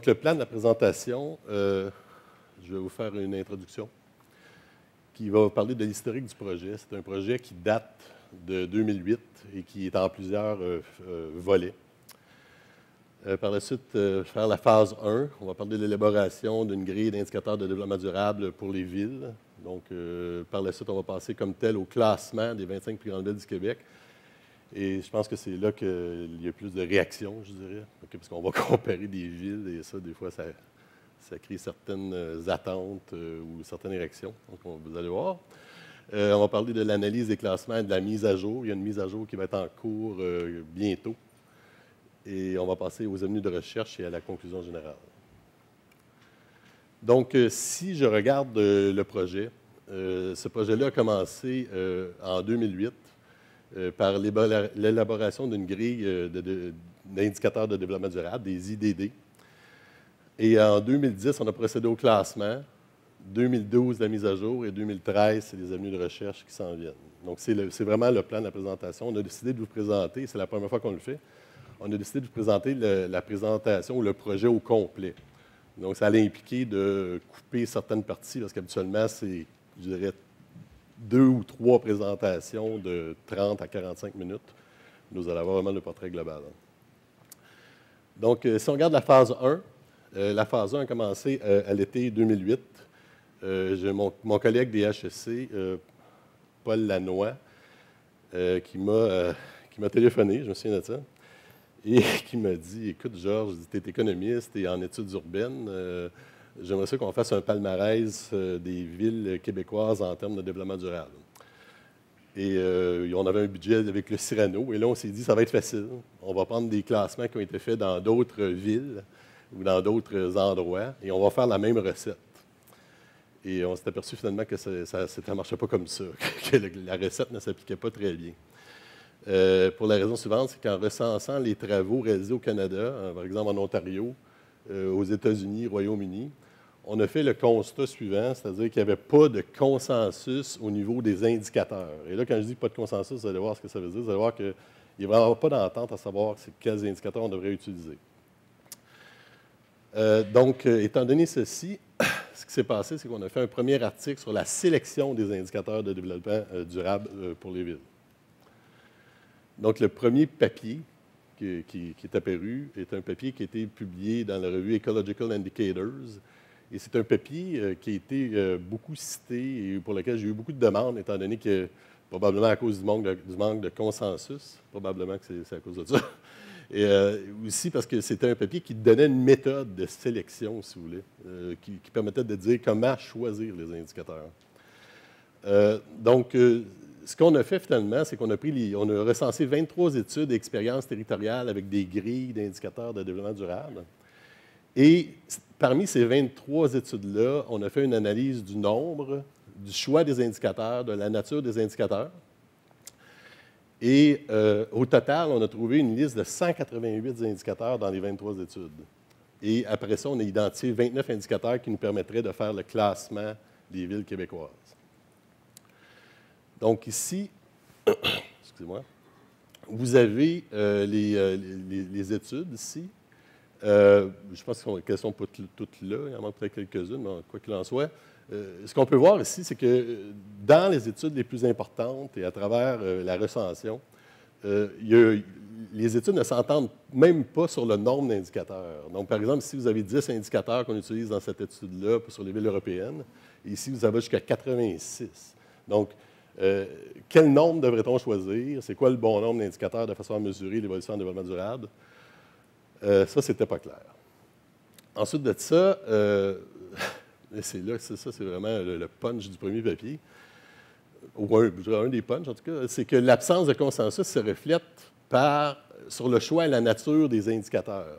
Donc, le plan de la présentation, euh, je vais vous faire une introduction qui va vous parler de l'historique du projet. C'est un projet qui date de 2008 et qui est en plusieurs euh, euh, volets. par la suite, faire la phase 1. On va parler de l'élaboration d'une grille d'indicateurs de développement durable pour les villes. Donc, par la suite, on va passer comme tel au classement des 25 plus grandes villes du Québec. Et je pense que c'est là qu'il y a plus de réactions, je dirais, parce qu'on va comparer des villes et ça, des fois, ça, crée certaines euh, attentes euh, ou certaines réactions. Donc, vous allez voir. Euh, on va parler de l'analyse des classements et de la mise à jour. Il y a une mise à jour qui va être en cours bientôt. Et on va passer aux avenues de recherche et à la conclusion générale. Donc, si je regarde le projet, ce projet-là a commencé en 2008 euh, par l'élaboration d'une grille euh, d'indicateurs de, développement durable, des IDD. Et en 2010, on a procédé au classement. 2012, la mise à jour. Et 2013, c'est les avenues de recherche qui s'en viennent. Donc, c'est vraiment le plan de la présentation. On a décidé de vous présenter, c'est la première fois qu'on le fait, on a décidé de vous présenter la présentation ou le projet au complet. Donc, ça allait impliquer de couper certaines parties, parce qu'habituellement, c'est, je dirais, deux ou trois présentations de 30 à 45 minutes. Nous allons avoir vraiment le portrait global. Donc, euh, si on regarde la phase 1, euh, la phase 1 a commencé euh, à l'été 2008. J'ai mon, collègue des HEC, Paul Lannoy, qui m'a téléphoné, je me souviens de ça, et qui m'a dit Écoute, Georges, tu es économiste et en études urbaines j'aimerais ça qu'on fasse un palmarès euh, des villes québécoises en termes de développement durable. Et euh, on avait un budget avec le Cyrano. Et là, on s'est dit, ça va être facile. On va prendre des classements qui ont été faits dans d'autres villes ou dans d'autres endroits et on va faire la même recette. Et on s'est aperçu finalement que ça ne marchait pas comme ça, que la recette ne s'appliquait pas très bien. Euh, pour la raison suivante, c'est qu'en recensant les travaux réalisés au Canada, par exemple en Ontario, aux États-Unis, Royaume-Uni, on a fait le constat suivant, c'est-à-dire qu'il n'y avait pas de consensus au niveau des indicateurs. Et là, quand je dis pas de consensus, vous allez voir ce que ça veut dire. Vous allez voir qu'il n'y a pas d'entente à savoir quels indicateurs on devrait utiliser. Euh, donc, euh, étant donné ceci, ce qui s'est passé, c'est qu'on a fait un premier article sur la sélection des indicateurs de développement euh, durable pour les villes. Donc, le premier papier qui, est apparu est un papier qui a été publié dans la revue Ecological Indicators, et c'est un papier euh, qui a été euh, beaucoup cité et pour lequel j'ai eu beaucoup de demandes, étant donné que, probablement à cause du manque de, consensus, probablement que c'est à cause de ça. Et euh, aussi parce que c'était un papier qui donnait une méthode de sélection, si vous voulez, qui, permettait de dire comment choisir les indicateurs. donc, ce qu'on a fait finalement, c'est qu'on a pris on a recensé 23 études et expériences territoriales avec des grilles d'indicateurs de développement durable. Et parmi ces 23 études-là, on a fait une analyse du nombre, du choix des indicateurs, de la nature des indicateurs. Et euh, au total, on a trouvé une liste de 188 indicateurs dans les 23 études. Et après ça, on a identifié 29 indicateurs qui nous permettraient de faire le classement des villes québécoises. Donc ici, excusez-moi, vous avez euh, euh, les, études ici. Euh, je pense qu'elles sont pas toutes là, il y en manque peut-être quelques-unes, mais quoi qu'il en soit. Ce qu'on peut voir ici, c'est que dans les études les plus importantes et à travers la recension, les études ne s'entendent même pas sur le nombre d'indicateurs. Donc, par exemple, si vous avez 10 indicateurs qu'on utilise dans cette étude-là sur les villes européennes, ici, vous avez jusqu'à 86. Donc, quel nombre devrait-on choisir? C'est quoi le bon nombre d'indicateurs de façon à mesurer l'évolution en développement durable? Euh, ça, c'était pas clair. Ensuite de ça, euh, c'est là que ça, c'est vraiment le, punch du premier papier, ou un, un des punchs en tout cas, c'est que l'absence de consensus se reflète sur le choix et la nature des indicateurs.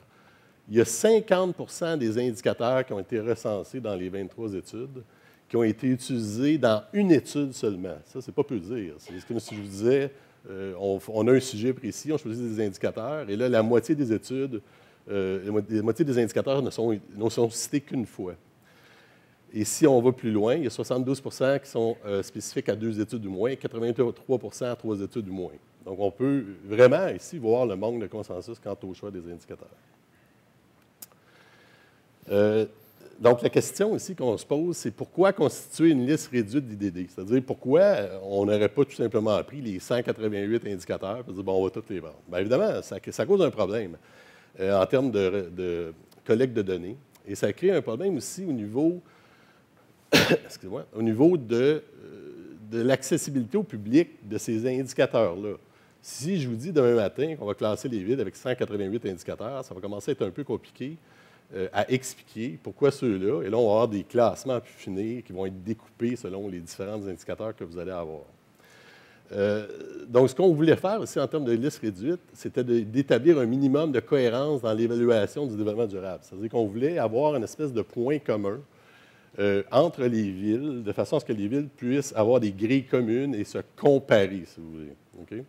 Il y a 50 des indicateurs qui ont été recensés dans les 23 études qui ont été utilisés dans une étude seulement. Ça, c'est pas peu dire. C'est comme si je vous disais, euh, on, a un sujet précis, on choisit des indicateurs, et là, la moitié des études, euh, la moitié des indicateurs ne sont, cités qu'une fois. Et si on va plus loin, il y a 72% qui sont euh, spécifiques à deux études du moins, et 83% à trois études du moins. Donc, on peut vraiment ici voir le manque de consensus quant au choix des indicateurs. Donc, la question ici qu'on se pose, c'est pourquoi constituer une liste réduite d'IDD? C'est-à-dire, pourquoi on n'aurait pas tout simplement pris les 188 indicateurs et dire, bon, on va tous les vendre? Bien évidemment, ça, cause un problème en termes de, collecte de données. Et ça crée un problème aussi au niveau, excusez-moi, au niveau de de l'accessibilité au public de ces indicateurs-là. Si je vous dis demain matin qu'on va classer les vides avec 188 indicateurs, ça va commencer à être un peu compliqué euh, à expliquer pourquoi ceux-là. Et là, on va avoir des classements à finir qui vont être découpés selon les différents indicateurs que vous allez avoir. Euh, donc, ce qu'on voulait faire aussi en termes de liste réduite, c'était d'établir un minimum de cohérence dans l'évaluation du développement durable. C'est-à-dire qu'on voulait avoir une espèce de point commun euh, entre les villes, de façon à ce que les villes puissent avoir des grilles communes et se comparer, si vous voulez.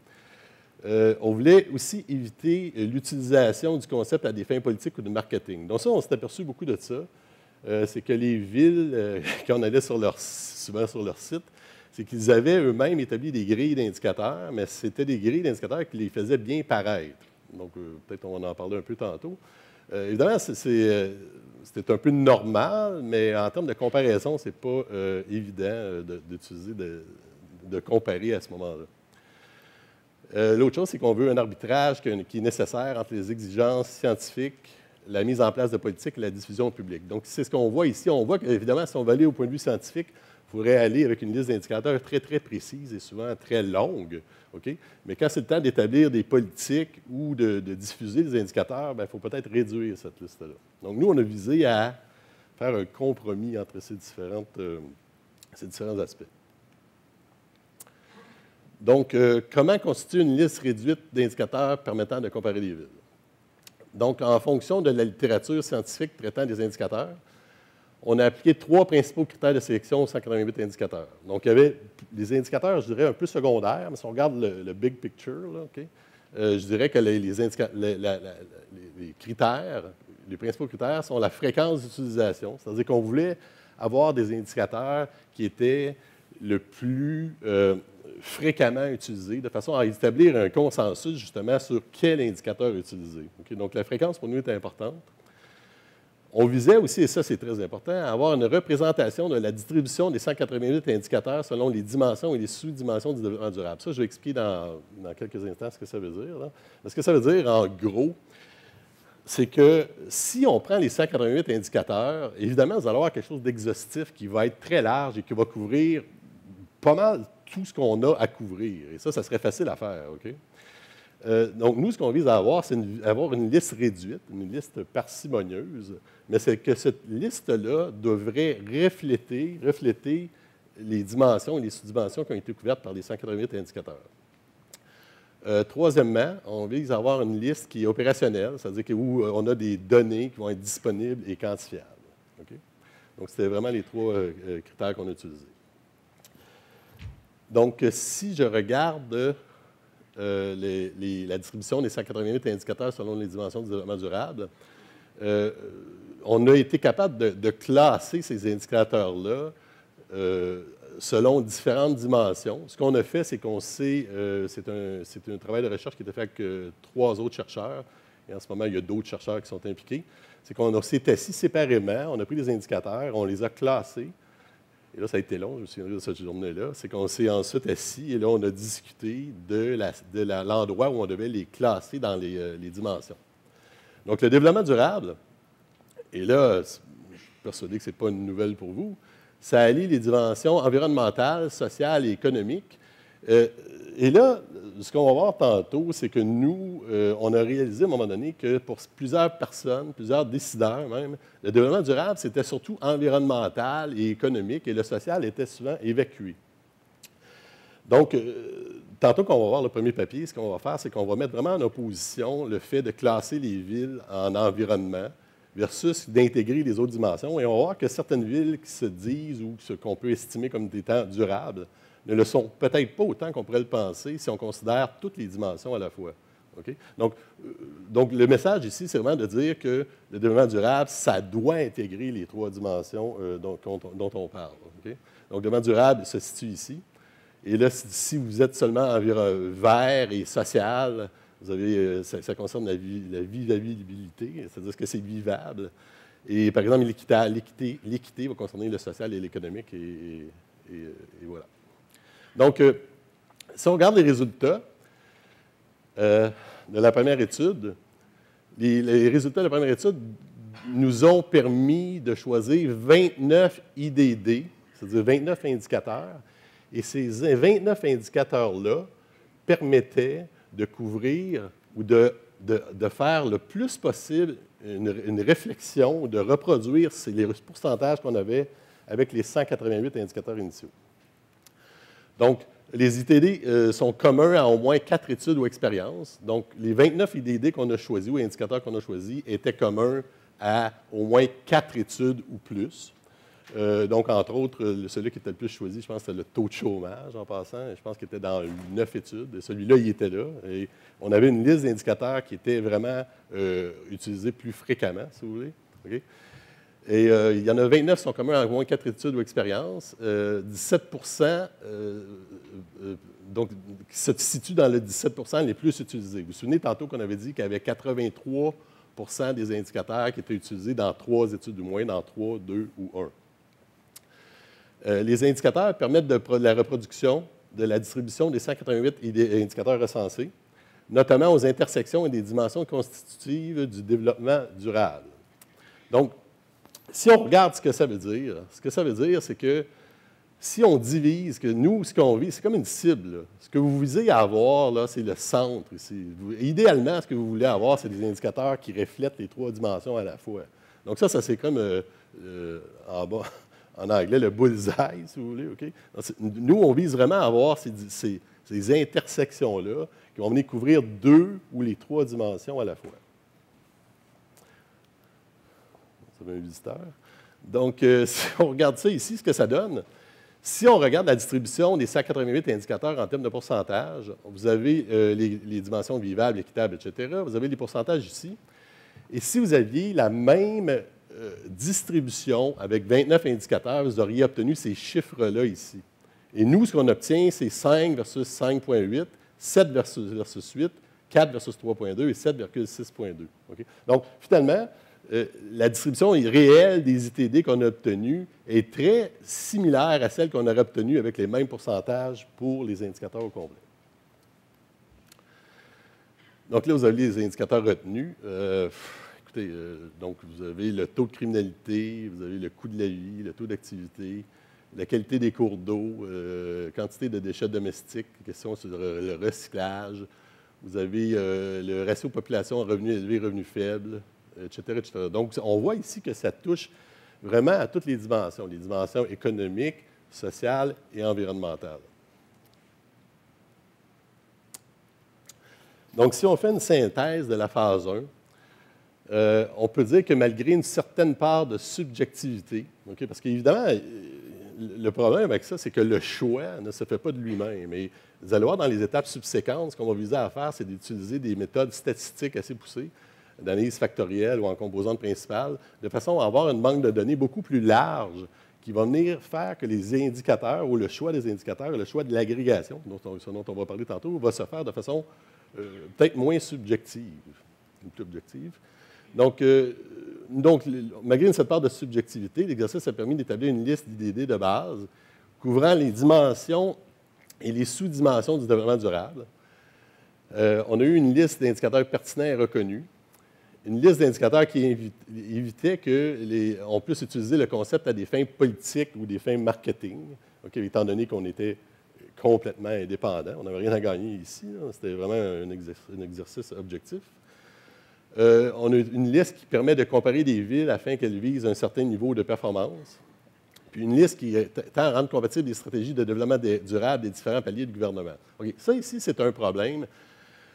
Euh, on voulait aussi éviter l'utilisation du concept à des fins politiques ou de marketing. Donc ça, on s'est aperçu beaucoup de ça. Euh, c'est que les villes, quand on allait sur leur, souvent sur leur site, c'est qu'ils avaient eux-mêmes établi des grilles d'indicateurs, mais c'était des grilles d'indicateurs qui les faisaient bien paraître. Donc, peut-être on va en parler un peu tantôt. évidemment, c'était un peu normal, mais en termes de comparaison, ce n'est pas euh, évident euh, d'utiliser, de, comparer à ce moment-là. Euh, l'autre chose, c'est qu'on veut un arbitrage qui est nécessaire entre les exigences scientifiques, la mise en place de politiques et la diffusion publique. Donc, c'est ce qu'on voit ici. On voit qu'évidemment, si on va aller au point de vue scientifique, il faudrait aller avec une liste d'indicateurs très, très précise et souvent très longue. Mais quand c'est le temps d'établir des politiques ou de, diffuser des indicateurs, ben, il faut peut-être réduire cette liste-là. Donc, nous, on a visé à faire un compromis entre ces, différentes, euh, ces différents aspects. Donc, euh, comment constituer une liste réduite d'indicateurs permettant de comparer les villes? Donc, en fonction de la littérature scientifique traitant des indicateurs, on a appliqué trois principaux critères de sélection aux 188 indicateurs. Donc, il y avait des indicateurs, je dirais, un peu secondaires, mais si on regarde le, big picture, euh, je dirais que les, les, critères, les principaux critères sont la fréquence d'utilisation, c'est-à-dire qu'on voulait avoir des indicateurs qui étaient le plus euh, fréquemment utilisés, de façon à établir un consensus justement sur quel indicateur utiliser. Donc, la fréquence pour nous est importante. On visait aussi, et ça c'est très important, à avoir une représentation de la distribution des 188 indicateurs selon les dimensions et les sous-dimensions du développement durable. Ça, je vais expliquer dans, quelques instants ce que ça veut dire. Ce que ça veut dire, en gros, c'est que si on prend les 188 indicateurs, évidemment, vous allez avoir quelque chose d'exhaustif qui va être très large et qui va couvrir pas mal tout ce qu'on a à couvrir. Et ça, ça serait facile à faire? Euh, donc, nous, ce qu'on vise à avoir, c'est avoir une liste réduite, une liste parcimonieuse, mais c'est que cette liste-là devrait refléter, les dimensions et les sous-dimensions qui ont été couvertes par les 188 indicateurs. Euh, troisièmement, on vise à avoir une liste qui est opérationnelle, c'est-à-dire où on a des données qui vont être disponibles et quantifiables. Donc, c'était vraiment les trois euh, critères qu'on a utilisés. Donc, si je regarde euh, la distribution des 188 indicateurs selon les dimensions du développement durable, euh, on a été capable de, classer ces indicateurs-là euh, selon différentes dimensions. Ce qu'on a fait, c'est qu'on sait, c'est un, travail de recherche qui a été fait avec trois autres chercheurs, et en ce moment, il y a d'autres chercheurs qui sont impliqués. C'est qu'on s'est assis séparément, on a pris des indicateurs, on les a classés, et là, ça a été long, je me souviens de cette journée-là. C'est qu'on s'est ensuite assis et là, on a discuté de, l'endroit où on devait les classer dans euh, les, dimensions. Donc, le développement durable, et là, je suis persuadé que ce n'est pas une nouvelle pour vous, ça allie les dimensions environnementales, sociales et économiques. Euh, et là, ce qu'on va voir tantôt, c'est que nous, euh, on a réalisé à un moment donné que pour plusieurs personnes, plusieurs décideurs même, le développement durable, c'était surtout environnemental et économique, et le social était souvent évacué. Donc, euh, tantôt qu'on va voir le premier papier, ce qu'on va faire, c'est qu'on va mettre vraiment en opposition le fait de classer les villes en environnement versus d'intégrer les autres dimensions. Et on va voir que certaines villes qui se disent ou ce qu'on peut estimer comme étant durables, ne le sont peut-être pas autant qu'on pourrait le penser si on considère toutes les dimensions à la fois. Donc, euh, donc, le message ici, c'est vraiment de dire que le développement durable, ça doit intégrer les trois dimensions euh, dont, on parle. Donc, le développement durable se situe ici. Et là, si vous êtes seulement vert et social, euh, ça, concerne la, vivabilité, c'est-à-dire que c'est vivable. Et par exemple, l'équité, l'équité va concerner le social et l'économique, et, voilà. Donc, euh, si on regarde les résultats euh, de la première étude, les, résultats de la première étude nous ont permis de choisir 29 IDD, c'est-à-dire 29 indicateurs, et ces 29 indicateurs-là permettaient de couvrir ou de, faire le plus possible une, réflexion, de reproduire les pourcentages qu'on avait avec les 188 indicateurs initiaux. Donc, les ITD euh, sont communs à au moins quatre études ou expériences. Donc, les 29 IDD qu'on a choisis ou indicateurs qu'on a choisis étaient communs à au moins quatre études ou plus. Euh, donc, entre autres, celui qui était le plus choisi, je pense, c'était le taux de chômage en passant. Je pense qu'il était dans neuf études. Celui-là, il était là. Et on avait une liste d'indicateurs qui était vraiment euh, utilisés plus fréquemment, si vous voulez. Et euh, il y en a 29 qui sont communs à moins quatre études ou expériences. 17% donc, qui se situent dans le 17% les plus utilisés. Vous vous souvenez tantôt qu'on avait dit qu'il y avait 83% des indicateurs qui étaient utilisés dans trois études ou moins, dans trois, deux ou un. Euh, les indicateurs permettent de, la reproduction de la distribution des 188 indicateurs recensés, notamment aux intersections et des dimensions constitutives du développement durable. Donc, si on regarde ce que ça veut dire, ce que ça veut dire, c'est que si on divise, que nous, ce qu'on vit, c'est comme une cible. Ce que vous visez à avoir, c'est le centre ici. idéalement, ce que vous voulez avoir, c'est des indicateurs qui reflètent les trois dimensions à la fois. Donc ça, ça c'est comme euh, euh, en bas, en anglais, le bullseye, si vous voulez. nous, on vise vraiment à avoir ces, intersections-là qui vont venir couvrir deux ou les trois dimensions à la fois. Donc, euh, si on regarde ça ici, ce que ça donne, si on regarde la distribution des 188 indicateurs en termes de pourcentage, vous avez euh, les, dimensions vivables, équitables, etc. Vous avez les pourcentages ici. Et si vous aviez la même euh, distribution avec 29 indicateurs, vous auriez obtenu ces chiffres-là ici. Et nous, ce qu'on obtient, c'est 5 versus 5,8, 7 versus, versus 8, 4 versus 3,2 et 7,6,2. Donc, finalement, euh, la distribution réelle des ITD qu'on a obtenue est très similaire à celle qu'on aurait obtenue avec les mêmes pourcentages pour les indicateurs au complet. Donc là, vous avez les indicateurs retenus. Euh, euh, donc, vous avez le taux de criminalité, vous avez le coût de la vie, le taux d'activité, la qualité des cours d'eau, quantité de déchets domestiques, question sur le recyclage. Vous avez le ratio population revenus élevés, revenus faibles, etc. Donc, on voit ici que ça touche vraiment à toutes les dimensions, les dimensions économiques, sociales et environnementales. Donc, si on fait une synthèse de la phase 1, euh, on peut dire que malgré une certaine part de subjectivité, parce qu'évidemment, le problème avec ça, c'est que le choix ne se fait pas de lui-même. Et vous allez voir dans les étapes subséquentes, ce qu'on va viser à faire, c'est d'utiliser des méthodes statistiques assez poussées, d'analyse factorielle ou en composante principale, de façon à avoir une banque de données beaucoup plus large qui va venir faire que les indicateurs ou le choix des indicateurs, le choix de l'agrégation, ce dont on va parler tantôt, va se faire de façon euh, peut-être moins subjective, plus objective. Donc, euh, donc, malgré cette part de subjectivité, l'exercice a permis d'établir une liste d'IDD de base couvrant les dimensions et les sous-dimensions du développement durable. Euh, on a eu une liste d'indicateurs pertinents et reconnus, une liste d'indicateurs qui évitait qu'on puisse utiliser le concept à des fins politiques ou des fins marketing, étant donné qu'on était complètement indépendant. On n'avait rien à gagner ici. C'était vraiment un exercice objectif. Euh, on a une liste qui permet de comparer des villes afin qu'elles visent un certain niveau de performance. Puis une liste qui tend à rendre compatibles les stratégies de développement durable des différents paliers de gouvernement. Ça, ici, c'est un problème,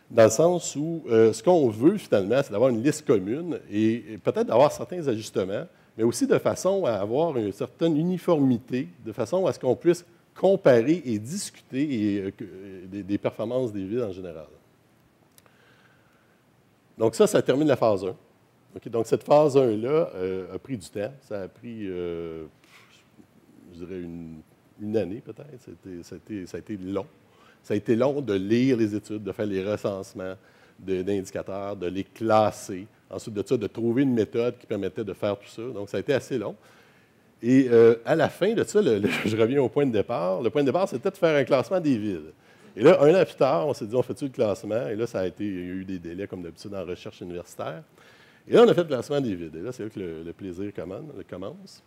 dans le sens où euh, ce qu'on veut, finalement, c'est d'avoir une liste commune et, peut-être d'avoir certains ajustements, mais aussi de façon à avoir une certaine uniformité, de façon à ce qu'on puisse comparer et discuter euh, des performances des villes en général. Donc ça, ça termine la phase 1. donc cette phase 1-là euh, a pris du temps. Ça a pris, euh, je dirais, une, année peut-être. Ça, a été long. Ça a été long de lire les études, de faire les recensements d'indicateurs, de les classer, Ensuite de ça, de trouver une méthode qui permettait de faire tout ça. Donc, ça a été assez long. Et euh, à la fin de ça, je reviens au point de départ. Le point de départ, c'était de faire un classement des villes. Et là, un an plus tard, on s'est dit, on fait-tu le classement? Et là, ça a été, il y a eu des délais, comme d'habitude, en recherche universitaire. Et là, on a fait le classement des villes. Et là, c'est là que le, plaisir commence.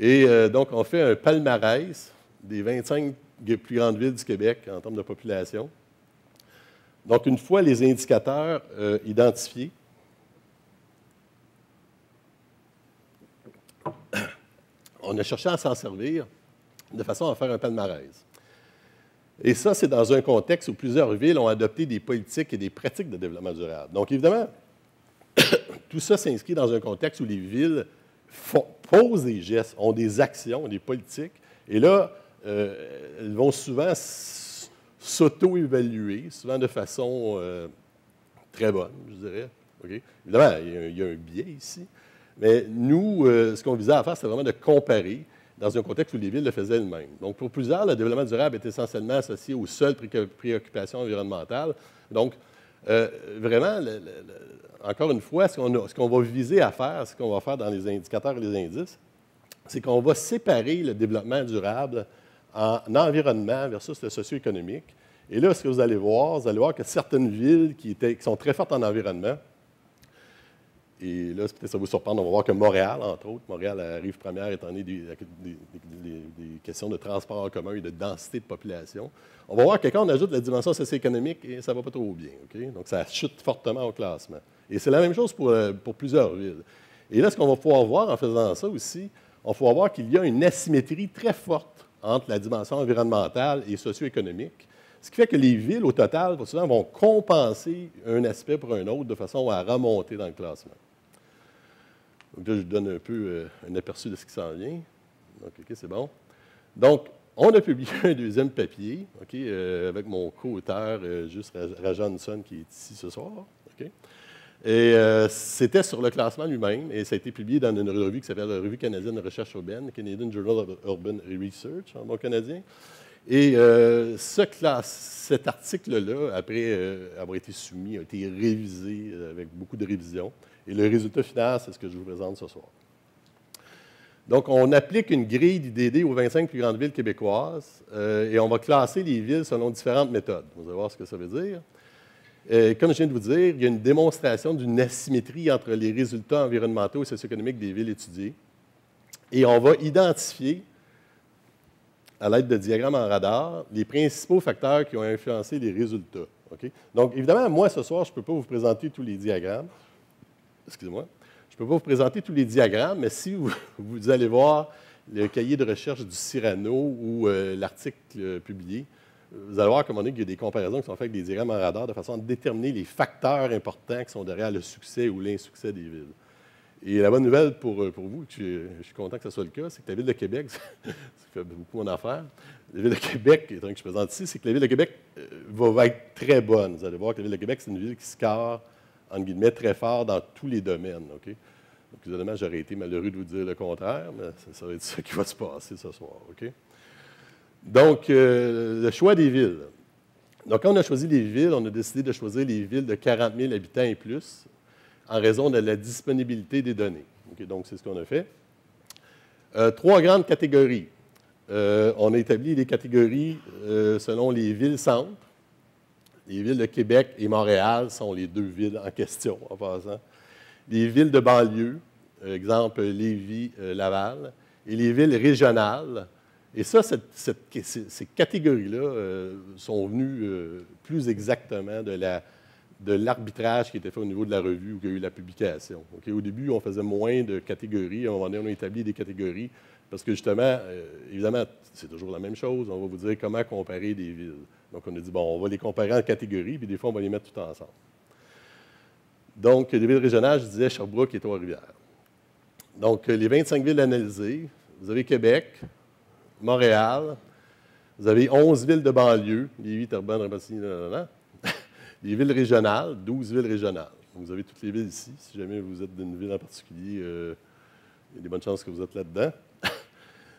Et euh, donc, on fait un palmarès des 25 plus grandes villes du Québec en termes de population. Donc, une fois les indicateurs euh, identifiés, on a cherché à s'en servir de façon à faire un palmarès. Et ça, c'est dans un contexte où plusieurs villes ont adopté des politiques et des pratiques de développement durable. Donc, évidemment, tout ça s'inscrit dans un contexte où les villes posent des gestes, ont des actions, des politiques. Et là, euh, elles vont souvent s'auto-évaluer, souvent de façon euh, très bonne, je dirais. Évidemment, il y, a un, biais ici. Mais nous, euh, ce qu'on visait à faire, c'est vraiment de comparer dans un contexte où les villes le faisaient elles-mêmes. Donc, pour plusieurs, le développement durable est essentiellement associé aux seules préoccupations environnementales. Donc, vraiment, encore une fois, ce qu'on va viser à faire, ce qu'on va faire dans les indicateurs et les indices, c'est qu'on va séparer le développement durable en environnement versus le socio-économique. Et là, ce que vous allez voir, vous allez voir que certaines villes qui, étaient, qui sont très fortes en environnement, et là, peut-être ça vous surprendre, on va voir que Montréal, entre autres, Montréal arrive première étant donné des, questions de transport en commun et de densité de population. On va voir que quand on ajoute la dimension socio-économique, ça ne va pas trop bien. Donc, ça chute fortement au classement. Et c'est la même chose pour, euh, pour plusieurs villes. Et là, ce qu'on va pouvoir voir en faisant ça aussi, on va pouvoir voir qu'il y a une asymétrie très forte entre la dimension environnementale et socio-économique. Ce qui fait que les villes, au total, souvent, vont compenser un aspect pour un autre de façon à remonter dans le classement. Donc là, je donne un peu euh, un aperçu de ce qui s'en vient. Donc, OK, c'est bon. Donc, on a publié un deuxième papier, OK, euh, avec mon co-auteur, euh, Juste Rajanson, qui est ici ce soir. OK. Et euh, c'était sur le classement lui-même, et ça a été publié dans une revue qui s'appelle la Revue canadienne de recherche urbaine, Canadian Journal of Urban Research, en bon canadien. Et euh, ce classe, cet article-là, après euh, avoir été soumis, a été révisé avec beaucoup de révisions. Et le résultat final, c'est ce que je vous présente ce soir. Donc, on applique une grille d'IDD aux 25 plus grandes villes québécoises et on va classer les villes selon différentes méthodes. Vous allez voir ce que ça veut dire. Euh, comme je viens de vous dire, il y a une démonstration d'une asymétrie entre les résultats environnementaux et socio-économiques des villes étudiées. Et on va identifier, à l'aide de diagrammes en radar, les principaux facteurs qui ont influencé les résultats. Donc, évidemment, moi, ce soir, je ne peux pas vous présenter tous les diagrammes. Excusez-moi. Je ne peux pas vous présenter tous les diagrammes, mais si vous, allez voir le cahier de recherche du Cyrano ou euh, l'article euh, publié, vous allez voir, comme on dit, qu'il y a des comparaisons qui sont faites avec des diagrammes en radar de façon à déterminer les facteurs importants qui sont derrière le succès ou l'insuccès des villes. Et la bonne nouvelle pour, euh, vous, je, suis content que ce soit le cas, c'est que la ville de Québec, ça fait beaucoup mon affaire, la ville de Québec, que je présente ici, c'est que la ville de Québec euh, va, être très bonne. Vous allez voir que la ville de Québec, c'est une ville qui score, entre guillemets, très fort dans tous les domaines. OK? Donc, évidemment, j'aurais été malheureux de vous dire le contraire, mais ça, ça va être ça qui va se passer ce soir. OK? Donc, euh, le choix des villes. Donc, quand on a choisi les villes, on a décidé de choisir les villes de 40 000 habitants et plus en raison de la disponibilité des données. donc, c'est ce qu'on a fait. Euh, trois grandes catégories. Euh, on a établi les catégories selon les villes-centres. Les villes de Québec et Montréal sont les deux villes en question, en passant. Les villes de banlieue, exemple Lévis, Laval, et les villes régionales, et ça, ces, catégories-là euh, sont venues euh, plus exactement de l'arbitrage qui était fait au niveau de la revue où il y a eu la publication. Au début, on faisait moins de catégories. À un moment donné, on a établi des catégories parce que justement, euh, évidemment, c'est toujours la même chose. On va vous dire comment comparer des villes. Donc, on a dit, bon, on va les comparer en catégories, puis des fois, on va les mettre tout ensemble. Donc, les villes régionales, je disais Sherbrooke et Trois-Rivières. Donc, les 25 villes analysées, vous avez Québec, Montréal. Vous avez 11 villes de banlieue, Lévis, Terrebonne, Repentigny, les villes régionales, 12 villes régionales. vous avez toutes les villes ici. Si jamais vous êtes d'une ville en particulier, euh, il y a des bonnes chances que vous êtes là-dedans.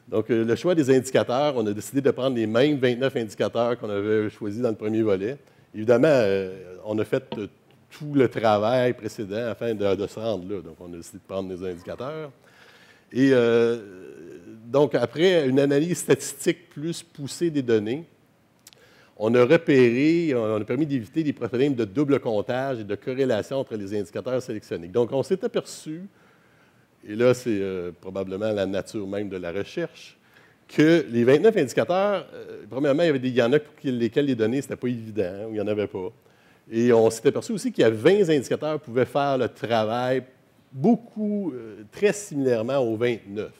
Donc, euh, le choix des indicateurs, on a décidé de prendre les mêmes 29 indicateurs qu'on avait choisis dans le premier volet. Évidemment, euh, on a fait tout le travail précédent afin de, se rendre là. Donc, on a décidé de prendre des indicateurs. Et donc, après une analyse statistique plus poussée des données, on a repéré, on a permis d'éviter des problèmes de double comptage et de corrélation entre les indicateurs sélectionnés. Donc, on s'est aperçu, et là, c'est euh, probablement la nature même de la recherche, que les 29 indicateurs, euh, premièrement, il y, avait des, il y en a pour lesquels les données, ce n'était pas évident, ou il n'y en avait pas. Et on s'est aperçu aussi qu'il y a 20 indicateurs qui pouvaient faire le travail beaucoup, euh, très similairement aux 29.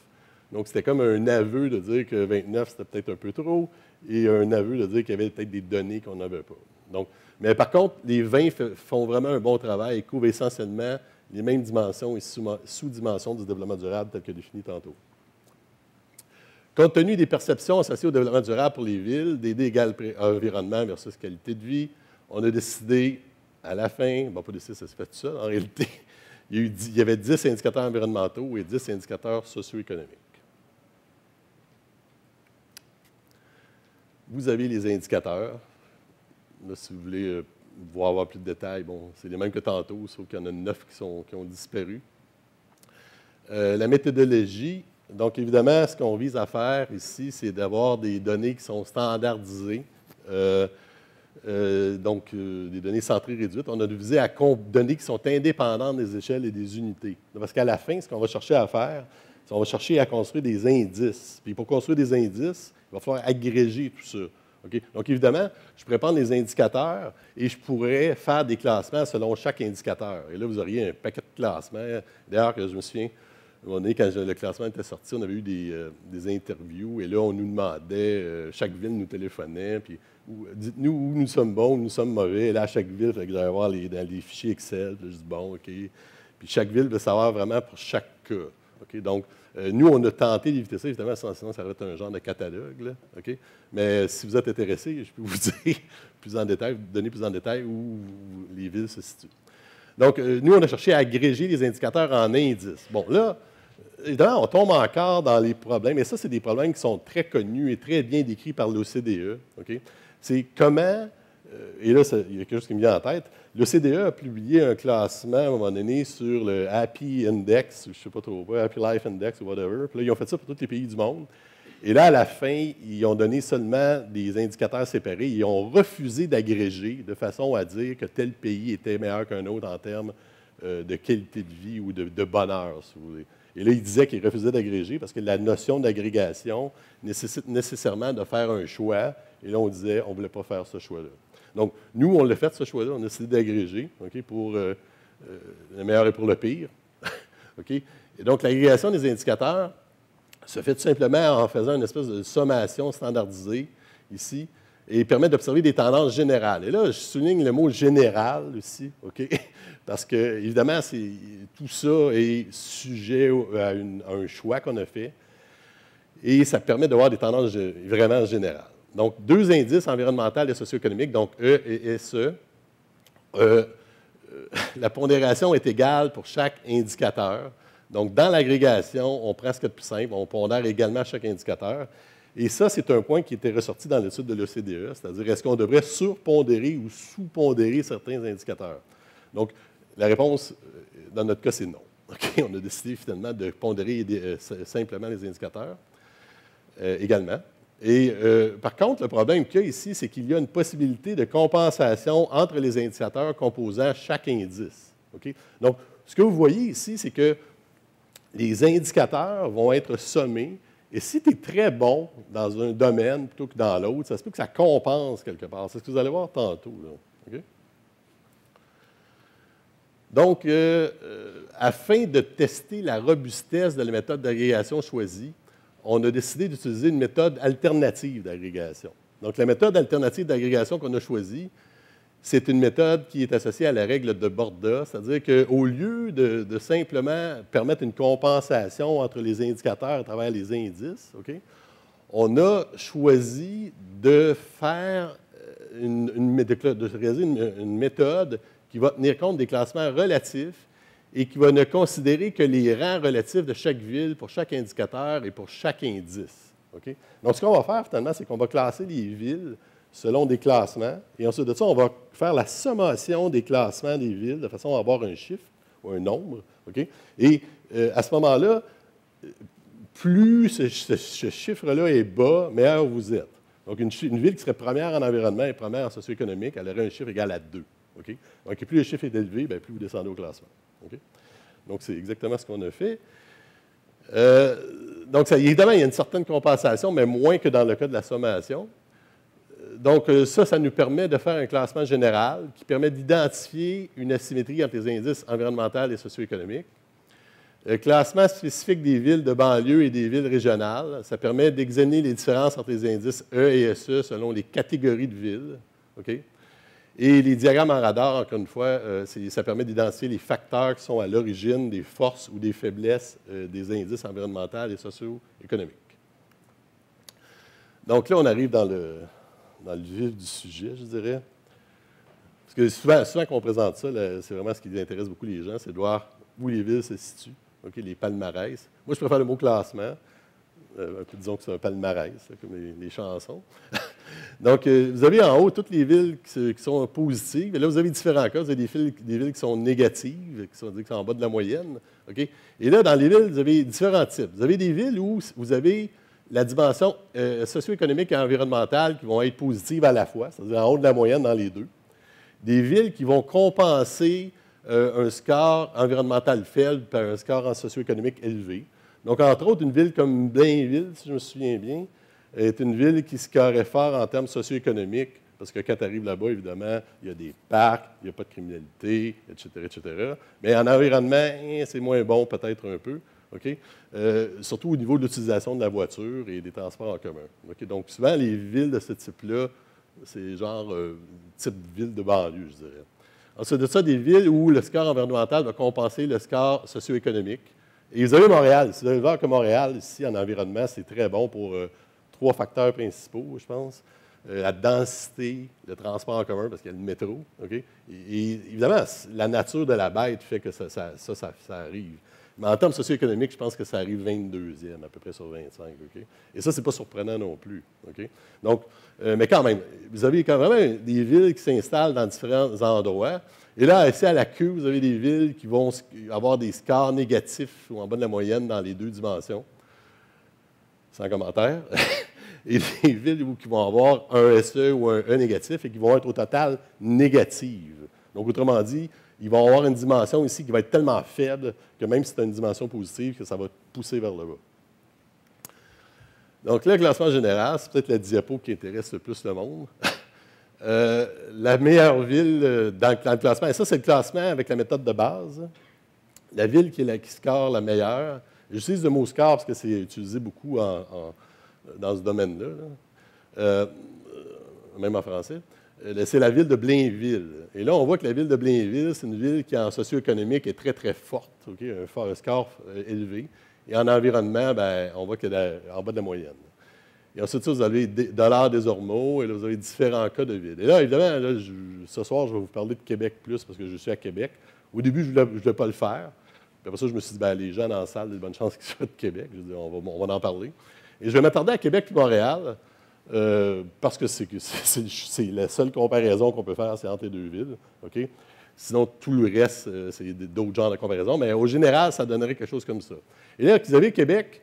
Donc, c'était comme un aveu de dire que 29, c'était peut-être un peu trop, et un aveu de dire qu'il y avait peut-être des données qu'on n'avait pas. Donc, mais par contre, les 20 font vraiment un bon travail et couvrent essentiellement les mêmes dimensions et sous-dimensions du développement durable tel que défini tantôt. Compte tenu des perceptions associées au développement durable pour les villes, DD égale environnement versus qualité de vie, on a décidé à la fin, bon, pas décidé, ça se fait tout ça, en réalité, il y avait 10 indicateurs environnementaux et 10 indicateurs socio-économiques. Vous avez les indicateurs. Là, si vous voulez euh, voir avoir plus de détails, bon, c'est les mêmes que tantôt, sauf qu'il y en a neuf qui, ont disparu. Euh, la méthodologie, donc, évidemment, ce qu'on vise à faire ici, c'est d'avoir des données qui sont standardisées, euh, euh, donc euh, des données centrées réduites. On a visé à données qui sont indépendantes des échelles et des unités. Parce qu'à la fin, ce qu'on va chercher à faire, c'est qu'on va chercher à construire des indices. Puis pour construire des indices, il va falloir agréger tout ça. Donc, évidemment, je pourrais prendre des indicateurs et je pourrais faire des classements selon chaque indicateur. Et là, vous auriez un paquet de classements. D'ailleurs, que je me souviens, un moment donné, quand le classement était sorti, on avait eu des, euh, interviews et là, on nous demandait, euh, chaque ville nous téléphonait, puis dites-nous où nous sommes bons, où nous sommes mauvais. Et là, à chaque ville, il fallait voir les, dans les fichiers Excel. je dis bon, OK. Puis chaque ville veut savoir vraiment pour chaque cas. OK? Donc, euh, nous, on a tenté d'éviter ça, évidemment, sinon ça va être un genre de catalogue. Mais si vous êtes intéressé, je peux vous dire plus en détail, donner plus en détail où les villes se situent. Donc, nous, on a cherché à agréger les indicateurs en indices. Bon, là, évidemment, on tombe encore dans les problèmes, et ça, c'est des problèmes qui sont très connus et très bien décrits par l'OCDE. C'est comment, euh, et là, il y a quelque chose qui me vient en tête, l'OCDE a publié un classement à un moment donné sur le Happy Index, je ne sais pas trop, Happy Life Index ou whatever. Puis là, ils ont fait ça pour tous les pays du monde. Et là, à la fin, ils ont donné seulement des indicateurs séparés. Ils ont refusé d'agréger de façon à dire que tel pays était meilleur qu'un autre en termes euh, de qualité de vie ou de, bonheur, si vous voulez. Et là, il disait qu'il refusait d'agréger parce que la notion d'agrégation nécessite nécessairement de faire un choix. Et là, on disait, on ne voulait pas faire ce choix-là. Donc, nous, on l'a fait, ce choix-là. On a décidé d'agréger pour euh, euh, le meilleur et pour le pire. Et donc, l'agrégation des indicateurs se fait tout simplement en faisant une espèce de sommation standardisée ici et permet d'observer des tendances générales. Et là, je souligne le mot général aussi, OK? Parce que, évidemment, tout ça est sujet à, un choix qu'on a fait. Et ça permet de voir des tendances vraiment générales. Donc, deux indices environnementaux et socio-économiques, donc E et SE. Euh, euh, la pondération est égale pour chaque indicateur. Donc, dans l'agrégation, on prend ce qu'il y a de plus simple, on pondère également chaque indicateur. Et ça, c'est un point qui était ressorti dans l'étude de l'OCDE, c'est-à-dire est-ce qu'on devrait surpondérer ou sous-pondérer certains indicateurs? Donc, la réponse, euh, dans notre cas, c'est non. On a décidé finalement de pondérer simplement les indicateurs également. Et par contre, le problème qu'il y a ici, c'est qu'il y a une possibilité de compensation entre les indicateurs composant chaque indice. Donc, ce que vous voyez ici, c'est que les indicateurs vont être sommés. Et si tu es très bon dans un domaine plutôt que dans l'autre, ça se peut que ça compense quelque part. C'est ce que vous allez voir tantôt. Là. Donc, euh, euh, afin de tester la robustesse de la méthode d'agrégation choisie, on a décidé d'utiliser une méthode alternative d'agrégation. Donc, la méthode alternative d'agrégation qu'on a choisie, c'est une méthode qui est associée à la règle de Borda, c'est-à-dire qu'au lieu de, simplement permettre une compensation entre les indicateurs à travers les indices, on a choisi de faire une, une méthode qui va tenir compte des classements relatifs et qui va ne considérer que les rangs relatifs de chaque ville pour chaque indicateur et pour chaque indice. Donc, ce qu'on va faire finalement, c'est qu'on va classer les villes selon des classements. Et ensuite de ça, on va faire la sommation des classements des villes de façon à avoir un chiffre ou un nombre. Et euh, à ce moment-là, plus ce, chiffre-là est bas, meilleur vous êtes. Donc, une, ville qui serait première en environnement et première en socio-économique, elle aurait un chiffre égal à 2. Donc, plus le chiffre est élevé, bien, plus vous descendez au classement. Donc, c'est exactement ce qu'on a fait. Euh, donc, évidemment, il y a une certaine compensation, mais moins que dans le cas de la sommation. Donc, euh, ça, ça nous permet de faire un classement général qui permet d'identifier une asymétrie entre les indices environnementaux et socio-économiques. Le classement spécifique des villes de banlieue et des villes régionales, ça permet d'examiner les différences entre les indices E et SE selon les catégories de villes. Et les diagrammes en radar, encore une fois, euh, ça permet d'identifier les facteurs qui sont à l'origine des forces ou des faiblesses euh, des indices environnementaux et socio-économiques. Donc là, on arrive dans le, vif du sujet, je dirais. Parce que souvent, souvent qu'on présente ça, c'est vraiment ce qui intéresse beaucoup les gens, c'est de voir où les villes se situent, les palmarès. Moi, je préfère le mot classement. Euh, disons que c'est un palmarès, comme les, chansons. Donc, euh, vous avez en haut toutes les villes qui, sont positives. Et là, vous avez différents cas. Vous avez des villes, qui sont négatives, qui sont, en bas de la moyenne. Et là, dans les villes, vous avez différents types. Vous avez des villes où vous avez la dimension euh, socio-économique et environnementale qui vont être positives à la fois, c'est-à-dire en haut de la moyenne dans les deux. Des villes qui vont compenser euh, un score environnemental faible par un score socio-économique élevé. Donc, entre autres, une ville comme Blainville, si je me souviens bien, est une ville qui scorerait fort en termes socio-économiques, parce que quand tu arrives là-bas, évidemment, il y a des parcs, il n'y a pas de criminalité, etc., etc. Mais en environnement, hein, c'est moins bon peut-être un peu. Euh, surtout au niveau de l'utilisation de la voiture et des transports en commun. Donc, souvent, les villes de ce type-là, c'est genre euh, type ville de banlieue, je dirais. Ensuite de ça, des villes où le score environnemental va compenser le score socio-économique. Et vous avez Montréal. Si vous allez voir que Montréal, ici, en environnement, c'est très bon pour euh, trois facteurs principaux, je pense. la densité, le transport en commun, parce qu'il y a le métro. Et, évidemment, la nature de la bête fait que ça, ça, ça arrive. Mais en termes socio-économiques, je pense que ça arrive 22e, à peu près sur 25. Et ça, ce n'est pas surprenant non plus. Donc, euh, mais quand même, vous avez quand même des villes qui s'installent dans différents endroits. Et là, ici, à la queue, vous avez des villes qui vont avoir des scores négatifs ou en bas de la moyenne dans les deux dimensions. Sans commentaire. et des villes qui vont avoir un SE ou un E négatif et qui vont être au total négatives. Donc, autrement dit, ils vont avoir une dimension ici qui va être tellement faible que même si c'est une dimension positive, que ça va pousser vers le bas. Donc le classement général, c'est peut-être la diapo qui intéresse le plus le monde. Euh, la meilleure ville euh, dans, le classement, et ça, c'est le classement avec la méthode de base. La ville qui, est la, qui score la meilleure. J'utilise le mot score parce que c'est utilisé beaucoup dans ce domaine-là, euh, même en français. Euh, c'est la ville de Blainville. Et là, on voit que la ville de Blainville, c'est une ville qui, en socio-économique, est très, très forte, un fort score euh, élevé. Et en environnement, ben, on voit qu'elle est en bas de la moyenne. Et ensuite, vous avez Dollars des Ormeaux, et là, vous avez différents cas de villes. Et là, évidemment, ce soir, je vais vous parler de Québec plus parce que je suis à Québec. Au début, je ne voulais, pas le faire. Puis après ça, je me suis dit, ben, les gens dans la salle, il y a de bonnes chances qu'ils soient de Québec. Je dis, on va, on va en parler. Et je vais m'attarder à Québec et Montréal. Euh, parce que c'est la seule comparaison qu'on peut faire, c'est entre les deux villes. Sinon, tout le reste, euh, c'est d'autres genres de comparaison. Mais au général, ça donnerait quelque chose comme ça. Et là, vous avez Québec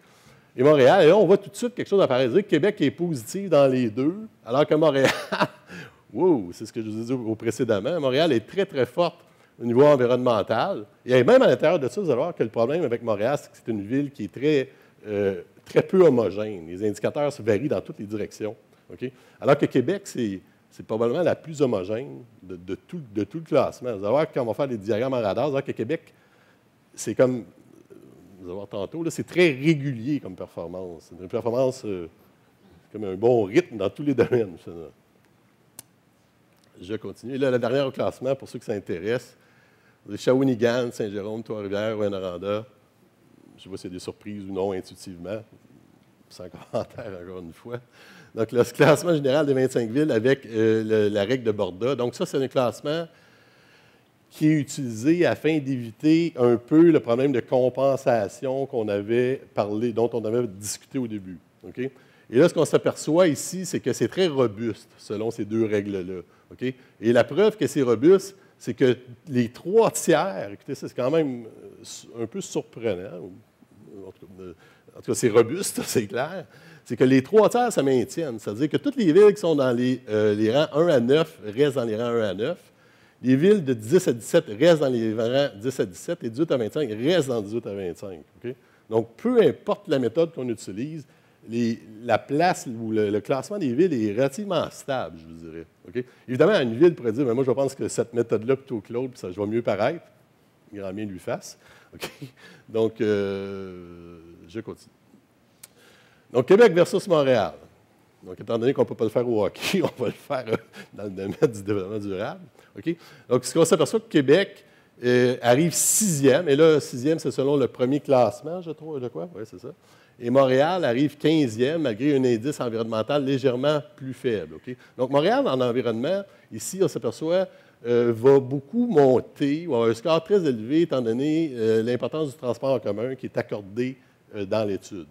et Montréal. Et là, on voit tout de suite quelque chose à Québec est positif dans les deux, alors que Montréal, wow, c'est ce que je vous ai dit au précédemment, Montréal est très, très forte au niveau environnemental. Et même à l'intérieur de ça, vous allez voir que le problème avec Montréal, c'est que c'est une ville qui est très euh, très peu homogène. Les indicateurs se varient dans toutes les directions. Alors que Québec, c'est, probablement la plus homogène de, tout, le classement. Vous allez voir, quand on va faire des diagrammes en radar, vous allez voir que Québec, c'est comme, vous allez voir tantôt, c'est très régulier comme performance. C'est une performance euh, comme un bon rythme dans tous les domaines. Je continue. là, la dernière au classement, pour ceux qui s'intéressent, Shawinigan, Saint-Jérôme, Trois-Rivières, Rwanda, je sais pas y a des surprises ou non intuitivement. Sans commentaire, encore une fois. Donc, le classement général des 25 villes avec euh, la règle de Borda. Donc, ça, c'est un classement qui est utilisé afin d'éviter un peu le problème de compensation qu'on avait parlé, dont on avait discuté au début. Et là, ce qu'on s'aperçoit ici, c'est que c'est très robuste selon ces deux règles-là. Et la preuve que c'est robuste, c'est que les trois tiers, écoutez, c'est quand même euh, un peu surprenant. En tout cas, c'est robuste, c'est clair. C'est que les trois tiers se maintiennent. C'est-à-dire que toutes les villes qui sont dans les, euh, rangs 1 à 9 restent dans les rangs 1 à 9. Les villes de 10 à 17 restent dans les rangs 10 à 17 et 18 à 25 restent dans 18 à 25. Donc, peu importe la méthode qu'on utilise, la place ou le, classement des villes est relativement stable, je vous dirais. Évidemment, une ville pourrait dire, mais moi, je pense que cette méthode-là plutôt que l'autre, ça va mieux paraître. Grand bien lui fasse. Donc, euh, je continue. Donc, Québec versus Montréal. Donc, étant donné qu'on ne peut pas le faire au hockey, on va le faire euh, dans le domaine du développement durable. Donc, ce qu'on s'aperçoit que Québec euh, arrive sixième, et là, sixième, c'est selon le premier classement, je trouve, de quoi? Oui, c'est ça. Et Montréal arrive 15e malgré un indice environnemental légèrement plus faible. Donc, Montréal, en environnement, ici, on s'aperçoit, euh, va beaucoup monter, ou avoir un score très élevé étant donné l'importance du transport en commun qui est accordé dans l'étude.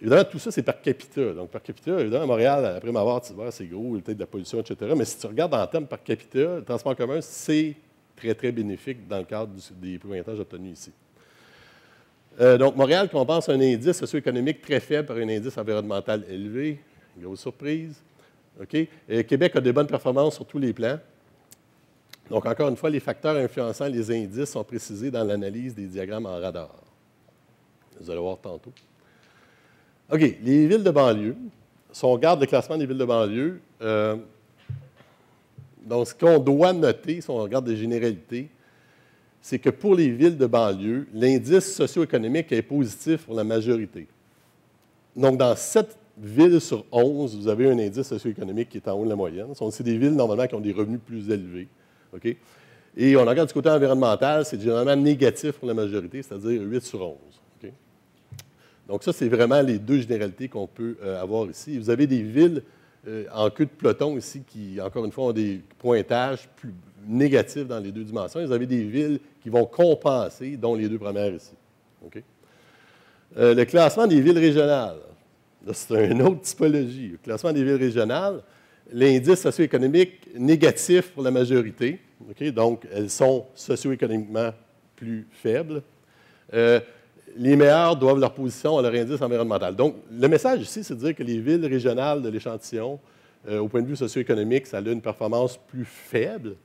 Évidemment, tout ça, c'est par capita. Donc, par capita, évidemment, à Montréal, après m'avoir, vois, c'est gros, peut-être de la pollution, etc. Mais si tu regardes en termes par capita, le transport commun, c'est très, très bénéfique dans le cadre des pointages obtenus ici. Euh, donc, Montréal compense un indice socio-économique très faible par un indice environnemental élevé. Grosse surprise. Québec a de bonnes performances sur tous les plans. Donc, encore une fois, les facteurs influençant les indices sont précisés dans l'analyse des diagrammes en radar. Vous allez voir tantôt. OK, les villes de banlieue. Si on regarde le classement des villes de banlieue, euh, donc ce qu'on doit noter, si on regarde des généralités, c'est que pour les villes de banlieue, l'indice socio-économique est positif pour la majorité. Donc, dans 7 villes sur 11, vous avez un indice socio-économique qui est en haut de la moyenne. C'est des villes, normalement, qui ont des revenus plus élevés. OK? Et on regarde du côté environnemental, c'est généralement négatif pour la majorité, c'est-à-dire 8 sur 11. Donc, ça, c'est vraiment les deux généralités qu'on peut euh, avoir ici. Vous avez des villes euh, en queue de peloton ici qui, encore une fois, ont des pointages plus négatifs dans les deux dimensions. Vous avez des villes qui vont compenser, dont les deux premières ici. Euh, le classement des villes régionales. C'est une autre typologie. Le classement des villes régionales, l'indice socio-économique négatif pour la majorité. Donc, elles sont socio-économiquement plus faibles les meilleurs doivent leur position à leur indice environnemental. Donc, le message ici, c'est de dire que les villes régionales de l'échantillon, euh, au point de vue socio-économique, ça a une performance plus faible.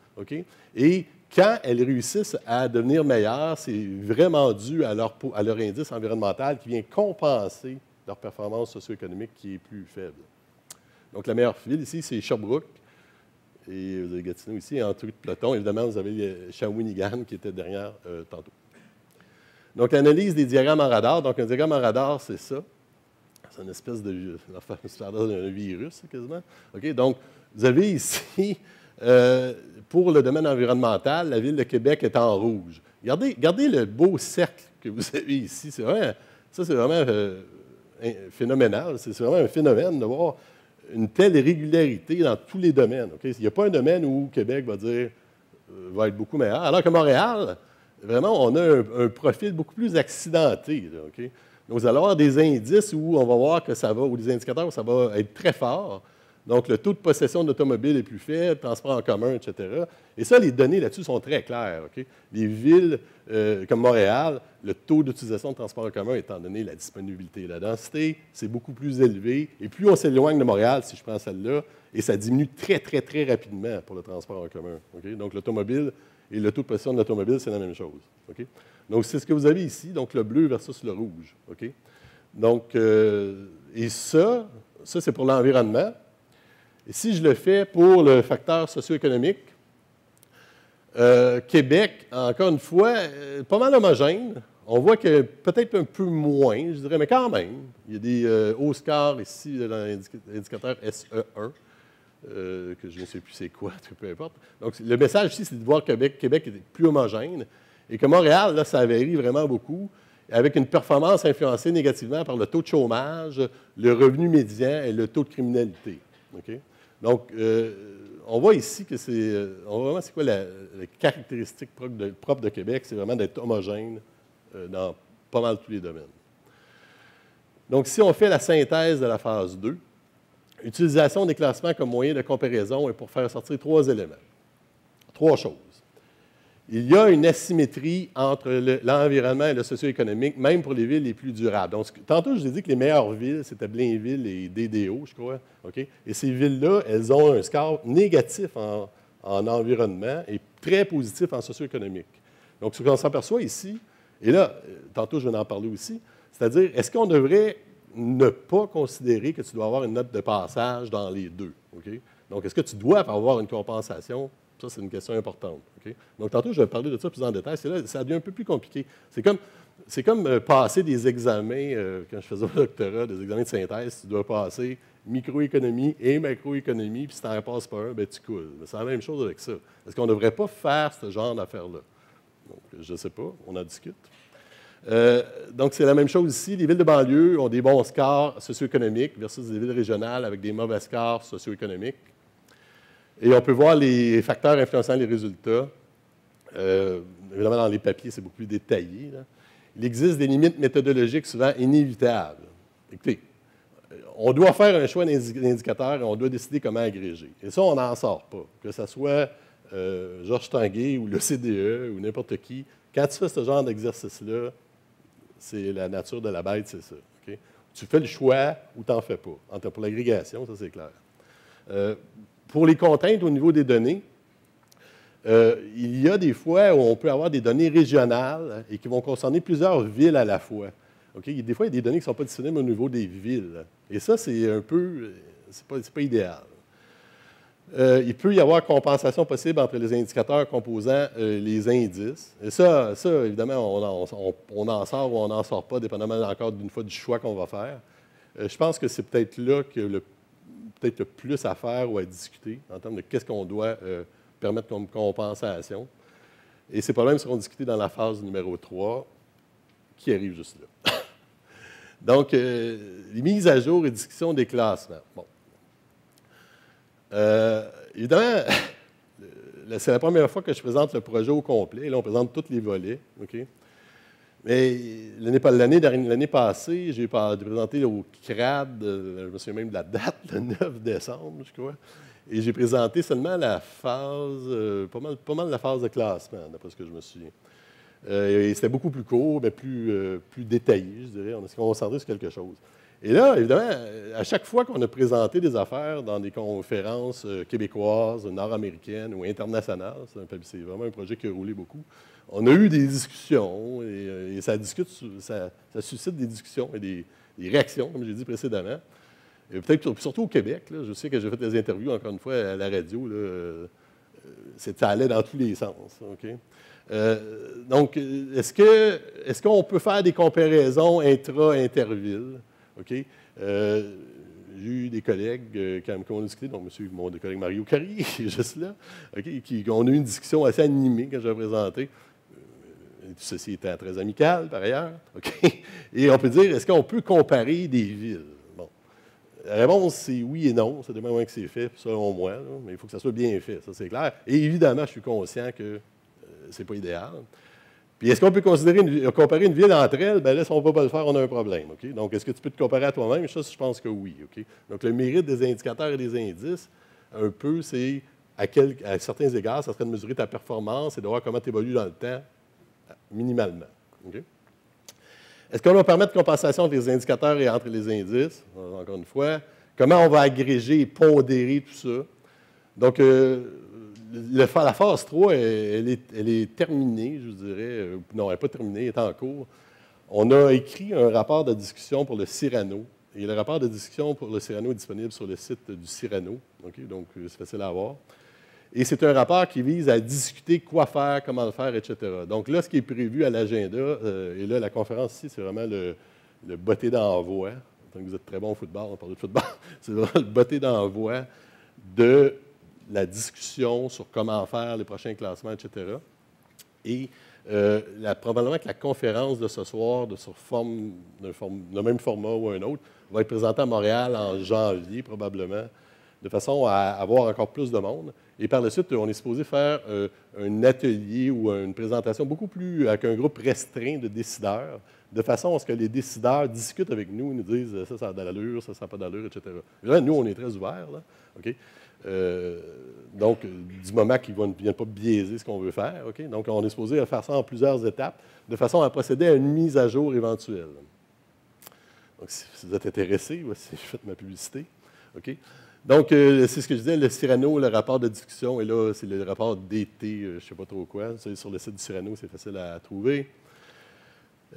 Et quand elles réussissent à devenir meilleures, c'est vraiment dû à leur, à leur indice environnemental qui vient compenser leur performance socio-économique qui est plus faible. Donc, la meilleure ville ici, c'est Sherbrooke. Et vous avez Gatineau ici, en tout peloton, évidemment, vous avez Shawinigan qui était derrière euh, tantôt. Donc, l'analyse des diagrammes en radar. Donc, un diagramme en radar, c'est ça. C'est une espèce de d'un virus, quasiment. OK? Donc, vous avez ici, euh, pour le domaine environnemental, la ville de Québec est en rouge. Regardez, regardez le beau cercle que vous avez ici. C'est vraiment, ça, c'est vraiment euh, phénoménal. C'est vraiment un phénomène de voir une telle régularité dans tous les domaines. Il n'y a pas un domaine où Québec va dire euh, va être beaucoup meilleur. Alors que Montréal, vraiment, on a un, profil beaucoup plus accidenté. Donc, vous allez avoir des indices où on va voir que ça va, ou des indicateurs où ça va être très fort. Donc, le taux de possession d'automobile est plus faible, transport en commun, etc. Et ça, les données là-dessus sont très claires. Les villes euh, comme Montréal, le taux d'utilisation de transport en commun, étant donné la disponibilité et la densité, c'est beaucoup plus élevé. Et plus on s'éloigne de Montréal, si je prends celle-là, et ça diminue très, très, très rapidement pour le transport en commun. Donc, l'automobile et le taux de possession de l'automobile, c'est la même chose. Donc, c'est ce que vous avez ici, donc le bleu versus le rouge. Donc, euh, et ça, ça c'est pour l'environnement. Et si je le fais pour le facteur socio-économique, euh, Québec, encore une fois, euh, pas mal homogène. On voit que peut-être un peu moins, je dirais, mais quand même. Il y a des hauts scores ici dans l'indicateur SE1. Euh, que je ne sais plus c'est quoi, peu importe. Donc, le message ici, c'est de voir Québec, Québec est plus homogène et que Montréal, là, ça varie vraiment beaucoup, avec une performance influencée négativement par le taux de chômage, le revenu médian et le taux de criminalité. Donc, euh, on voit ici que c'est. Euh, on voit vraiment c'est quoi la, caractéristique propre de, Québec, c'est vraiment d'être homogène dans pas mal tous les domaines. Donc, si on fait la synthèse de la phase 2, utilisation des classements comme moyen de comparaison est pour faire sortir trois éléments. Trois choses. Il y a une asymétrie entre l'environnement et le socio-économique, même pour les villes les plus durables. Donc, tantôt, je vous ai dit que les meilleures villes, c'était Blainville et DDO, je crois. Et ces villes-là, elles ont un score négatif en, environnement et très positif en socio-économique. Donc, ce qu'on s'aperçoit ici, et là, tantôt, je vais en parler aussi, c'est-à-dire, est-ce qu'on devrait ne pas considérer que tu dois avoir une note de passage dans les deux? Donc, est-ce que tu dois avoir une compensation ça, c'est une question importante. Donc, tantôt, je vais parler de ça plus en détail. C'est là, ça devient un peu plus compliqué. C'est comme, c'est comme euh, passer des examens, euh, quand je faisais mon doctorat, des examens de synthèse, tu dois passer microéconomie et macroéconomie, puis si tu n'en passes pas un, ben, tu coules. C'est la même chose avec ça. Est-ce qu'on ne devrait pas faire ce genre d'affaires-là? Donc, je ne sais pas, on en discute. Euh, donc, c'est la même chose ici. Les villes de banlieue ont des bons scores socio-économiques versus des villes régionales avec des mauvais scores socio-économiques. Et on peut voir les facteurs influençant les résultats. Euh, évidemment, dans les papiers, c'est beaucoup plus détaillé. Il existe des limites méthodologiques souvent inévitables. Écoutez, on doit faire un choix d'indicateurs et on doit décider comment agréger. Et ça, on n'en sort pas. Que ce soit euh, Georges Tanguay ou le CDE ou n'importe qui, quand tu fais ce genre d'exercice-là, c'est la nature de la bête, c'est ça. Tu fais le choix ou tu n'en fais pas. Pour l'agrégation, ça c'est clair. Euh, pour les contraintes au niveau des données, euh, il y a des fois où on peut avoir des données régionales et qui vont concerner plusieurs villes à la fois. Des fois, il y a des données qui ne sont pas disponibles au niveau des villes. Et ça, c'est un peu, c'est pas, pas idéal. Euh, il peut y avoir compensation possible entre les indicateurs composant euh, les indices. Et ça, ça évidemment, on en, sort ou on n'en sort pas, dépendamment encore d'une fois du choix qu'on va faire. je pense que c'est peut-être là que le peut-être plus à faire ou à discuter en termes de qu'est-ce qu'on doit euh, permettre comme compensation. Et ces problèmes seront discutés dans la phase numéro 3 qui arrive juste là. Donc, euh, les mises à jour et discussion des classements. Bon. Euh, évidemment, c'est la première fois que je présente le projet au complet. Là, on présente tous les volets. OK? Mais l'année passée, j'ai présenté au CRAD, euh, je me souviens même de la date, le 9 décembre, je crois, et j'ai présenté seulement la phase, euh, pas, mal, pas mal la phase de classement, d'après ce que je me souviens. Euh, c'était beaucoup plus court, mais plus, plus détaillé, je dirais. On s'est concentré sur quelque chose. Et là, évidemment, à chaque fois qu'on a présenté des affaires dans des conférences québécoises, nord-américaines ou internationales, c'est vraiment un projet qui a roulé beaucoup, on a eu des discussions et, euh, ça, discute, ça, suscite des discussions et des, réactions, comme j'ai dit précédemment. Et peut-être surtout au Québec. je sais que j'ai fait des interviews, encore une fois, à la radio. Là, euh, ça allait dans tous les sens. Euh, donc, est-ce, que, est-ce qu'on peut faire des comparaisons intra-intervilles? j'ai eu des collègues qui, ont discuté, donc monsieur, mon collègue Mario Carrier, qui est juste là, qui, on a eu une discussion assez animée quand j'ai présenté ceci étant très amical, par ailleurs. Et on peut dire, est-ce qu'on peut comparer des villes? Bon. La réponse, c'est oui et non. Ça dépend moins que c'est fait, selon moi. mais il faut que ça soit bien fait, ça, c'est clair. Et évidemment, je suis conscient que euh, ce n'est pas idéal. Puis est-ce qu'on peut considérer comparer une ville entre elles? Bien là, si on ne peut pas le faire, on a un problème. Donc, est-ce que tu peux te comparer à toi-même? Ça, je pense que oui. Donc, le mérite des indicateurs et des indices, un peu, c'est à, à certains égards, ça serait de mesurer ta performance et de voir comment tu évolues dans le temps minimalement. Est-ce qu'on va permettre compensation des indicateurs et entre les indices? Encore une fois? Comment on va agréger et pondérer tout ça? Donc, euh, la phase 3, elle, est, terminée, je dirais. Euh, non, elle n'est pas terminée, elle est en cours. On a écrit un rapport de discussion pour le Cyrano. Et le rapport de discussion pour le Cyrano est disponible sur le site du Cyrano. Donc, euh, c'est facile à voir. Et c'est un rapport qui vise à discuter quoi faire, comment le faire, etc. Donc là, ce qui est prévu à l'agenda, euh, et là, la conférence ici, c'est vraiment le, le botté d'envoi. que vous êtes très bon au football, on parle de football. c'est vraiment le botté d'envoi de la discussion sur comment faire les prochains classements, etc. Et euh, probablement que la conférence de ce soir, de sur forme, le même format ou un autre, va être présentée à Montréal en janvier, probablement, de façon à avoir encore plus de monde. Et par la suite, on est supposé faire euh, un atelier ou une présentation beaucoup plus avec un groupe restreint de décideurs, de façon à ce que les décideurs discutent avec nous, nous disent ça, ça a de l'allure, ça, ça n'a pas d'allure, etc. là, nous, on est très ouverts. Là? Euh, donc, du moment qu'ils ne viennent pas biaiser ce qu'on veut faire. OK? Donc, on est supposé faire ça en plusieurs étapes, de façon à procéder à une mise à jour éventuelle. Donc, si vous êtes intéressé, voici, je fais ma publicité. OK? Donc, euh, c'est ce que je disais, le Cyrano, le rapport de discussion, et là, c'est le rapport d'été, euh, je ne sais pas trop quoi. Sur le site du Cyrano, c'est facile à trouver.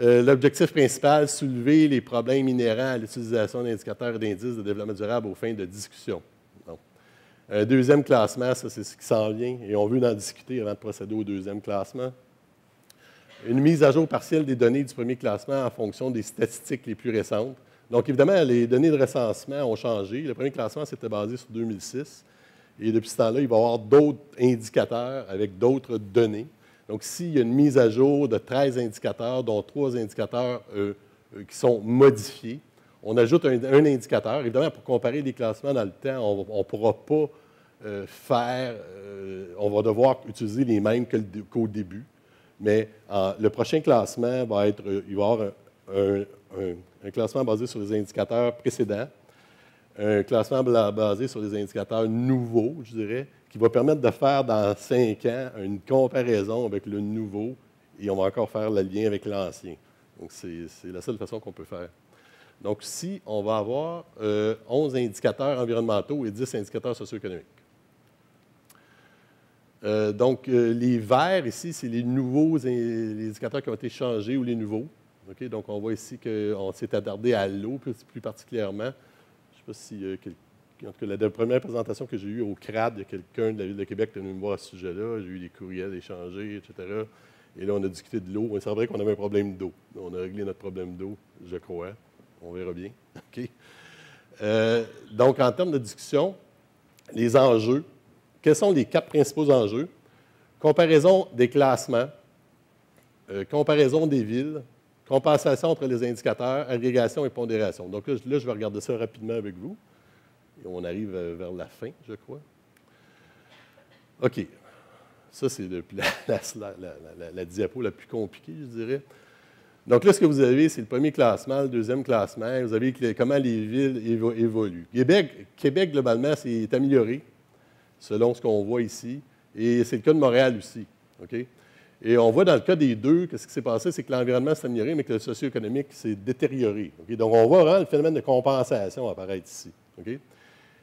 Euh, l'objectif principal, soulever les problèmes inhérents à l'utilisation d'indicateurs et d'indices de développement durable aux fins de discussion. Un deuxième classement, ça, c'est ce qui s'en vient, et on veut en discuter avant de procéder au deuxième classement. Une mise à jour partielle des données du premier classement en fonction des statistiques les plus récentes. Donc, évidemment, les données de recensement ont changé. Le premier classement, s'était basé sur 2006. Et depuis ce temps-là, il va y avoir d'autres indicateurs avec d'autres données. Donc, s'il y a une mise à jour de 13 indicateurs, dont trois indicateurs euh, euh, qui sont modifiés, on ajoute un, indicateur. Évidemment, pour comparer les classements dans le temps, on ne pourra pas euh, faire, on va devoir utiliser les mêmes qu'au début. Mais le prochain classement va être, il va y avoir un, un classement basé sur les indicateurs précédents, un classement basé sur les indicateurs nouveaux, je dirais, qui va permettre de faire dans cinq ans une comparaison avec le nouveau et on va encore faire le lien avec l'ancien. Donc, c'est la seule façon qu'on peut faire. Donc, si on va avoir 11 euh, indicateurs environnementaux et 10 indicateurs socio-économiques. Euh, donc, euh, les verts ici, c'est les nouveaux indicateurs qui ont été changés ou les nouveaux. Donc, on voit ici qu'on s'est attardé à l'eau plus, particulièrement. Je ne sais pas si, euh, en tout cas, la, première présentation que j'ai eue au CRAD, il y a quelqu'un de la Ville de Québec qui est venu me voir à ce sujet-là. J'ai eu des courriels échangés, etc. Et là, on a discuté de l'eau. C'est vrai qu'on avait un problème d'eau. On a réglé notre problème d'eau, je crois. On verra bien. Euh, donc, en termes de discussion, les enjeux. Quels sont les quatre principaux enjeux? Comparaison des classements, euh, comparaison des villes, Compensation entre les indicateurs, agrégation et pondération. Donc là, je vais regarder ça rapidement avec vous. Et on arrive euh, vers la fin, je crois. OK. Ça, c'est la, la, diapo la plus compliquée, je dirais. Donc là, ce que vous avez, c'est le premier classement, le deuxième classement. Vous avez comment les villes évoluent. Québec, Québec globalement, c'est amélioré, selon ce qu'on voit ici. Et c'est le cas de Montréal aussi. OK? Et on voit dans le cas des deux que ce qui s'est passé, c'est que l'environnement s'est amélioré, mais que le socio-économique s'est détérioré. Donc, on voit vraiment le phénomène de compensation apparaître ici.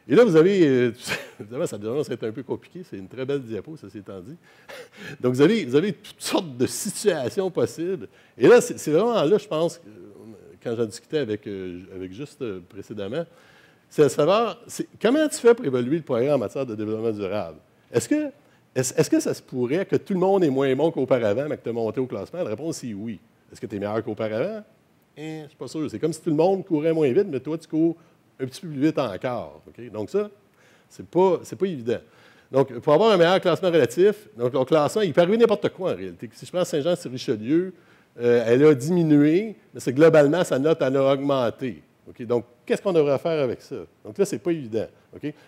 Et là, vous avez, euh, ça devrait être un peu compliqué, c'est une très belle diapo, ça s'est dit. Donc, vous avez, vous avez toutes sortes de situations possibles. Et là, c'est vraiment là, je pense, quand j'en discutais avec, euh, avec Juste euh, précédemment, c'est à savoir, comment tu fais pour évoluer le programme en matière de développement durable? Est-ce que est-ce, que ça se pourrait que tout le monde est moins bon qu'auparavant, mais que tu as monté au classement? La réponse est oui. Est-ce que tu es meilleur qu'auparavant? Eh, je ne suis pas sûr. C'est comme si tout le monde courait moins vite, mais toi, tu cours un petit peu plus vite encore. Donc, ça, ce n'est pas, pas évident. Donc, pour avoir un meilleur classement relatif, donc le classement, il peut arriver n'importe quoi en réalité. Si je prends Saint-Jean-sur-Richelieu, euh, elle a diminué, mais c'est globalement, sa note, elle a augmenté. Donc, qu'est-ce qu'on devrait faire avec ça? Donc là, ce n'est pas évident.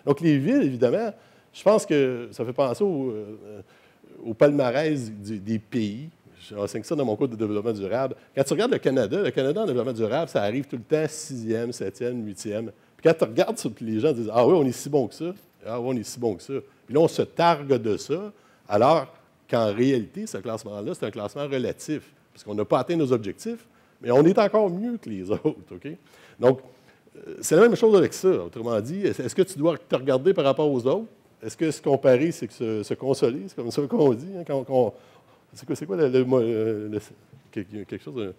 Donc, les villes, évidemment, je pense que ça fait penser au, euh, palmarès des pays. J'enseigne ça dans mon cours de développement durable. Quand tu regardes le Canada, le Canada en développement durable, ça arrive tout le temps sixième, septième, huitième. Puis quand tu regardes les gens disent Ah oui, on est si bon que ça. Ah oui, on est si bon que ça. Puis là, on se targue de ça, alors qu'en réalité, ce classement-là, c'est un classement relatif, parce qu'on n'a pas atteint nos objectifs, mais on est encore mieux que les autres. Donc, euh, c'est la même chose avec ça. Autrement dit, est-ce que tu dois te regarder par rapport aux autres? Est-ce que se comparer, c'est que se, consoler? C'est comme ça qu'on dit. Hein, quand, c'est quoi, quoi le, le, quelque chose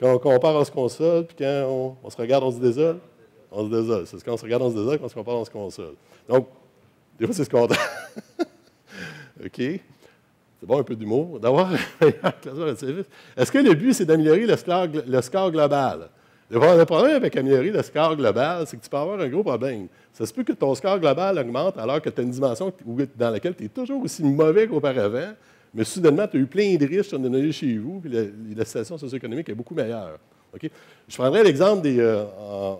Quand on compare, on se console, puis quand on, se regarde, on se désole? On se désole. C'est quand on se regarde, on se désole, quand on se compare, on se console. Donc, des fois, c'est ce qu'on OK? C'est bon, un peu d'humour. D'avoir Est-ce que le but, c'est d'améliorer le le score global? Le problème avec améliorer le score global, c'est que tu peux avoir un gros problème. Ça se peut que ton score global augmente alors que tu as une dimension dans laquelle tu es toujours aussi mauvais qu'auparavant, mais soudainement, tu as eu plein de risques sur donné chez vous, puis la, situation socio-économique est beaucoup meilleure. Je prendrais l'exemple des. Euh,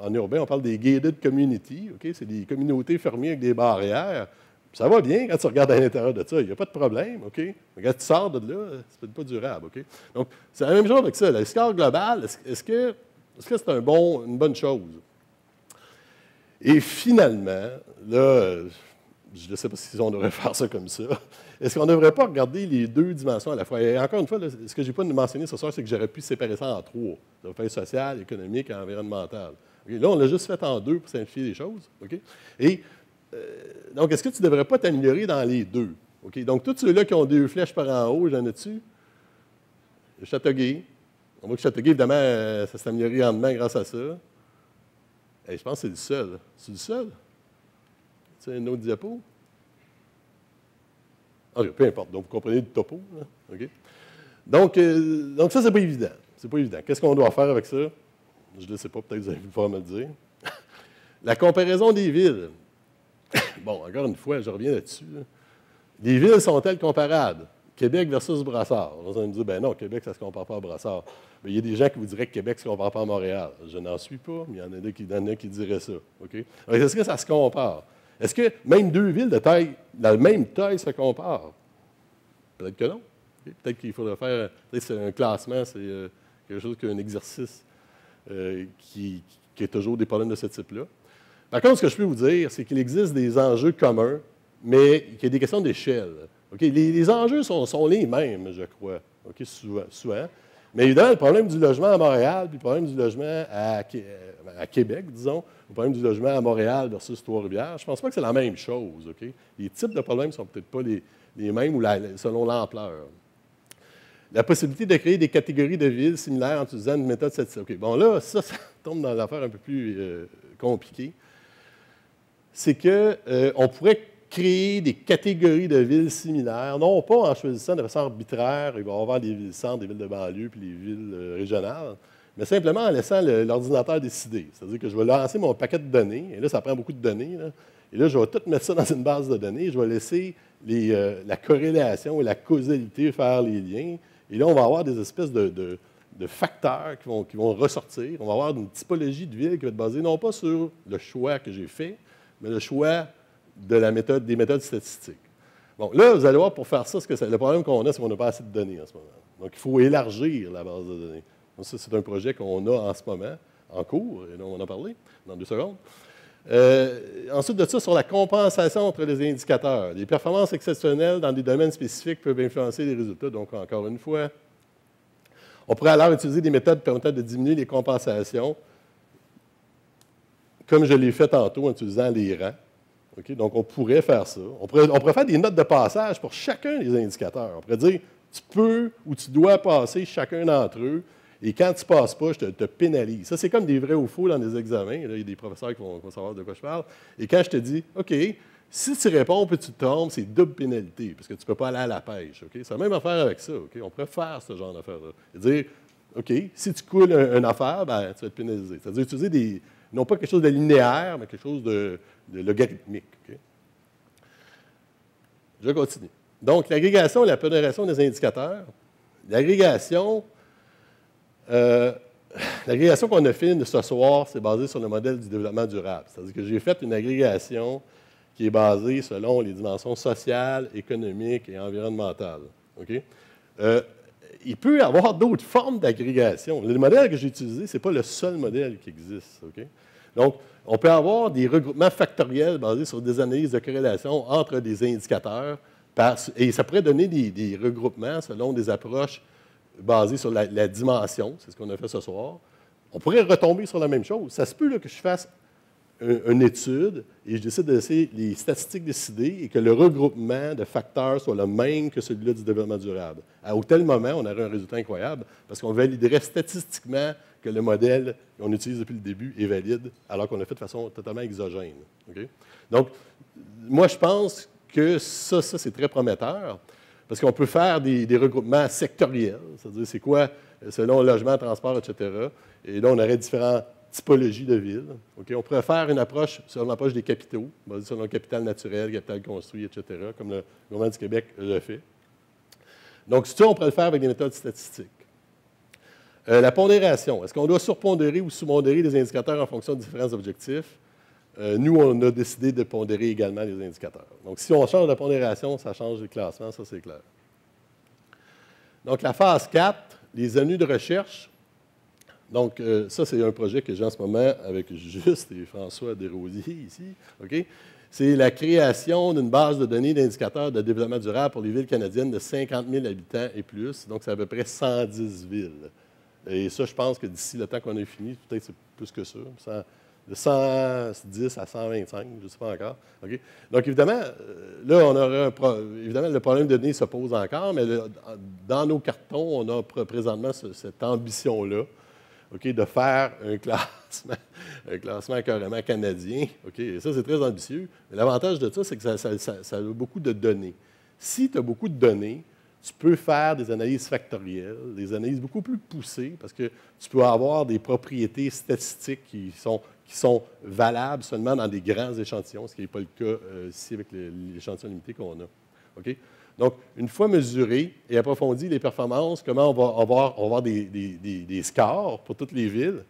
en, urbain, on parle des gated communities. C'est des communautés fermées avec des barrières. Ça va bien quand tu regardes à l'intérieur de ça, il n'y a pas de problème, OK? Mais quand tu sors de là, c'est pas durable? Donc, c'est la même chose avec ça. Le score global, est-ce que c'est -ce un bon, une bonne chose? Et finalement, là, je ne sais pas si on devrait faire ça comme ça. Est-ce qu'on ne devrait pas regarder les deux dimensions à la fois? Et encore une fois, ce que je n'ai pas mentionné ce soir, c'est que j'aurais pu séparer ça en trois. La sociale, économique et environnementale. Là, on l'a juste fait en deux pour simplifier les choses. Et euh, donc, est-ce que tu ne devrais pas t'améliorer dans les deux? Donc, tous ceux-là qui ont deux flèches par en haut, j'en ai dessus. Châteauguay. On voit que Châteauguay, évidemment, euh, ça s'est amélioré rendement grâce à ça. Et je pense que c'est le seul. C'est le seul? C'est une autre diapo? Ah, peu importe. Donc, vous comprenez le topo. Donc, euh, donc, ça, c'est pas évident. C'est pas évident. Qu'est-ce qu'on doit faire avec ça? Je ne sais pas, peut-être que vous allez pouvoir me le dire. La comparaison des villes. bon, encore une fois, je reviens là-dessus. Les villes sont-elles comparables? Québec versus Brassard. Vous allez me dire, ben non, Québec, ça ne se compare pas à Brassard. Il y a des gens qui vous diraient que Québec ne se compare pas à Montréal. Je n'en suis pas, mais il y en a qui, en a qui diraient ça. Est-ce que ça se compare? Est-ce que même deux villes de taille, la même taille se comparent? Peut-être que non. Peut-être qu'il faudrait faire. C'est un classement, c'est euh, quelque chose qu'un exercice euh, qui, qui, a toujours des problèmes de ce type-là. Par contre, ce que je peux vous dire, c'est qu'il existe des enjeux communs, mais qu'il y a des questions d'échelle. Les, enjeux sont, les mêmes, je crois, souvent. Mais évidemment, le problème du logement à Montréal, puis le problème du logement à, Québec, disons, le problème du logement à Montréal versus Trois-Rivières, je ne pense pas que c'est la même chose. Les types de problèmes ne sont peut-être pas les, mêmes ou selon l'ampleur. La possibilité de créer des catégories de villes similaires en utilisant une méthode statistique. Bon, là, ça, ça tombe dans l'affaire un peu plus euh, compliquée. C'est qu'on euh, pourrait créer des catégories de villes similaires, non pas en choisissant de façon arbitraire, il va y avoir des villes centres, des villes de banlieue, puis des villes euh, régionales, mais simplement en laissant l'ordinateur décider. C'est-à-dire que je vais lancer mon paquet de données, et là, ça prend beaucoup de données, et là, je vais tout mettre ça dans une base de données, je vais laisser euh, la corrélation et la causalité faire les liens, et là, on va avoir des espèces de, facteurs qui vont, qui vont ressortir. On va avoir une typologie de ville qui va être basée non pas sur le choix que j'ai fait, mais le choix de la méthode, des méthodes statistiques. Bon, là, vous allez voir, pour faire ça, que le problème qu'on a, c'est qu'on n'a pas assez de données en ce moment. Donc, il faut élargir la base de données. Ça, c'est un projet qu'on a en ce moment, en cours, et on en a parlé dans deux secondes. Euh, ensuite de ça, sur la compensation entre les indicateurs. Les performances exceptionnelles dans des domaines spécifiques peuvent influencer les résultats. Donc, encore une fois, on pourrait alors utiliser des méthodes permettant de diminuer les compensations, comme je l'ai fait tantôt en utilisant les rangs. Donc, on pourrait faire ça. On pourrait, faire des notes de passage pour chacun des indicateurs. On pourrait dire, tu peux ou tu dois passer chacun d'entre eux, et quand tu ne passes pas, je te, pénalise. Ça, c'est comme des vrais ou faux dans des examens. il y a des professeurs qui vont, savoir de quoi je parle. Et quand je te dis, OK, si tu réponds puis tu te trompes, c'est double pénalité, parce que tu ne peux pas aller à la pêche. C'est la même affaire avec ça. On pourrait faire ce genre d'affaire-là. Dire, OK, si tu coules une affaire, ben, tu vas être pénalisé. C'est-à-dire utiliser des, non pas quelque chose de linéaire, mais quelque chose de, logarithmique. Je continue. Donc, l'agrégation et la pondération des indicateurs. L'agrégation, euh, l'agrégation qu'on a fait ce soir, c'est basé sur le modèle du développement durable. C'est-à-dire que j'ai fait une agrégation qui est basée selon les dimensions sociales, économiques et environnementales. Euh, il peut y avoir d'autres formes d'agrégation. Le modèle que j'ai utilisé, ce n'est pas le seul modèle qui existe. Donc, on peut avoir des regroupements factoriels basés sur des analyses de corrélation entre des indicateurs, et ça pourrait donner des, regroupements selon des approches basées sur la, dimension, c'est ce qu'on a fait ce soir. On pourrait retomber sur la même chose. Ça se peut que je fasse une étude et je décide de laisser les statistiques décider et que le regroupement de facteurs soit le même que celui-là du développement durable. À tel moment, on aurait un résultat incroyable parce qu'on validerait statistiquement que le modèle qu'on utilise depuis le début est valide alors qu'on l'a fait de façon totalement exogène. Donc, moi, je pense que ça, ça c'est très prometteur parce qu'on peut faire des, des regroupements sectoriels, c'est-à-dire c'est quoi selon logement, transport, etc. Et là, on aurait différents typologie de ville. On pourrait faire une approche sur l'approche des capitaux, basée sur le capital naturel, capital construit, etc., comme le gouvernement du Québec le fait. Donc, ça, on pourrait le faire avec des méthodes statistiques. Euh, la pondération. Est-ce qu'on doit surpondérer ou sous-pondérer les indicateurs en fonction de différents objectifs? nous, on a décidé de pondérer également les indicateurs. Donc, si on change de pondération, ça change le classement, ça c'est clair. Donc, la phase 4, les années de recherche. Donc, ça, c'est un projet que j'ai en ce moment avec Juste et François Desrosiers ici. C'est la création d'une base de données d'indicateurs de développement durable pour les villes canadiennes de 50 000 habitants et plus. Donc, c'est à peu près 110 villes. Et ça, je pense que d'ici le temps qu'on ait fini, peut-être c'est plus que ça, de 110 à 125, je ne sais pas encore. Donc, évidemment, euh, là, on aurait évidemment, le problème de données se pose encore, mais dans nos cartons, on a présentement cette ambition-là de faire un classement, un classement carrément canadien. Et ça, c'est très ambitieux. Mais l'avantage de ça, c'est que ça, a beaucoup de données. Si tu as beaucoup de données, tu peux faire des analyses factorielles, des analyses beaucoup plus poussées, parce que tu peux avoir des propriétés statistiques qui sont, qui sont valables seulement dans des grands échantillons, ce qui n'est pas le cas euh, ici avec l'échantillon limité qu'on a. OK? Donc, une fois mesuré et approfondi les performances, comment on va avoir, des, scores pour toutes les villes?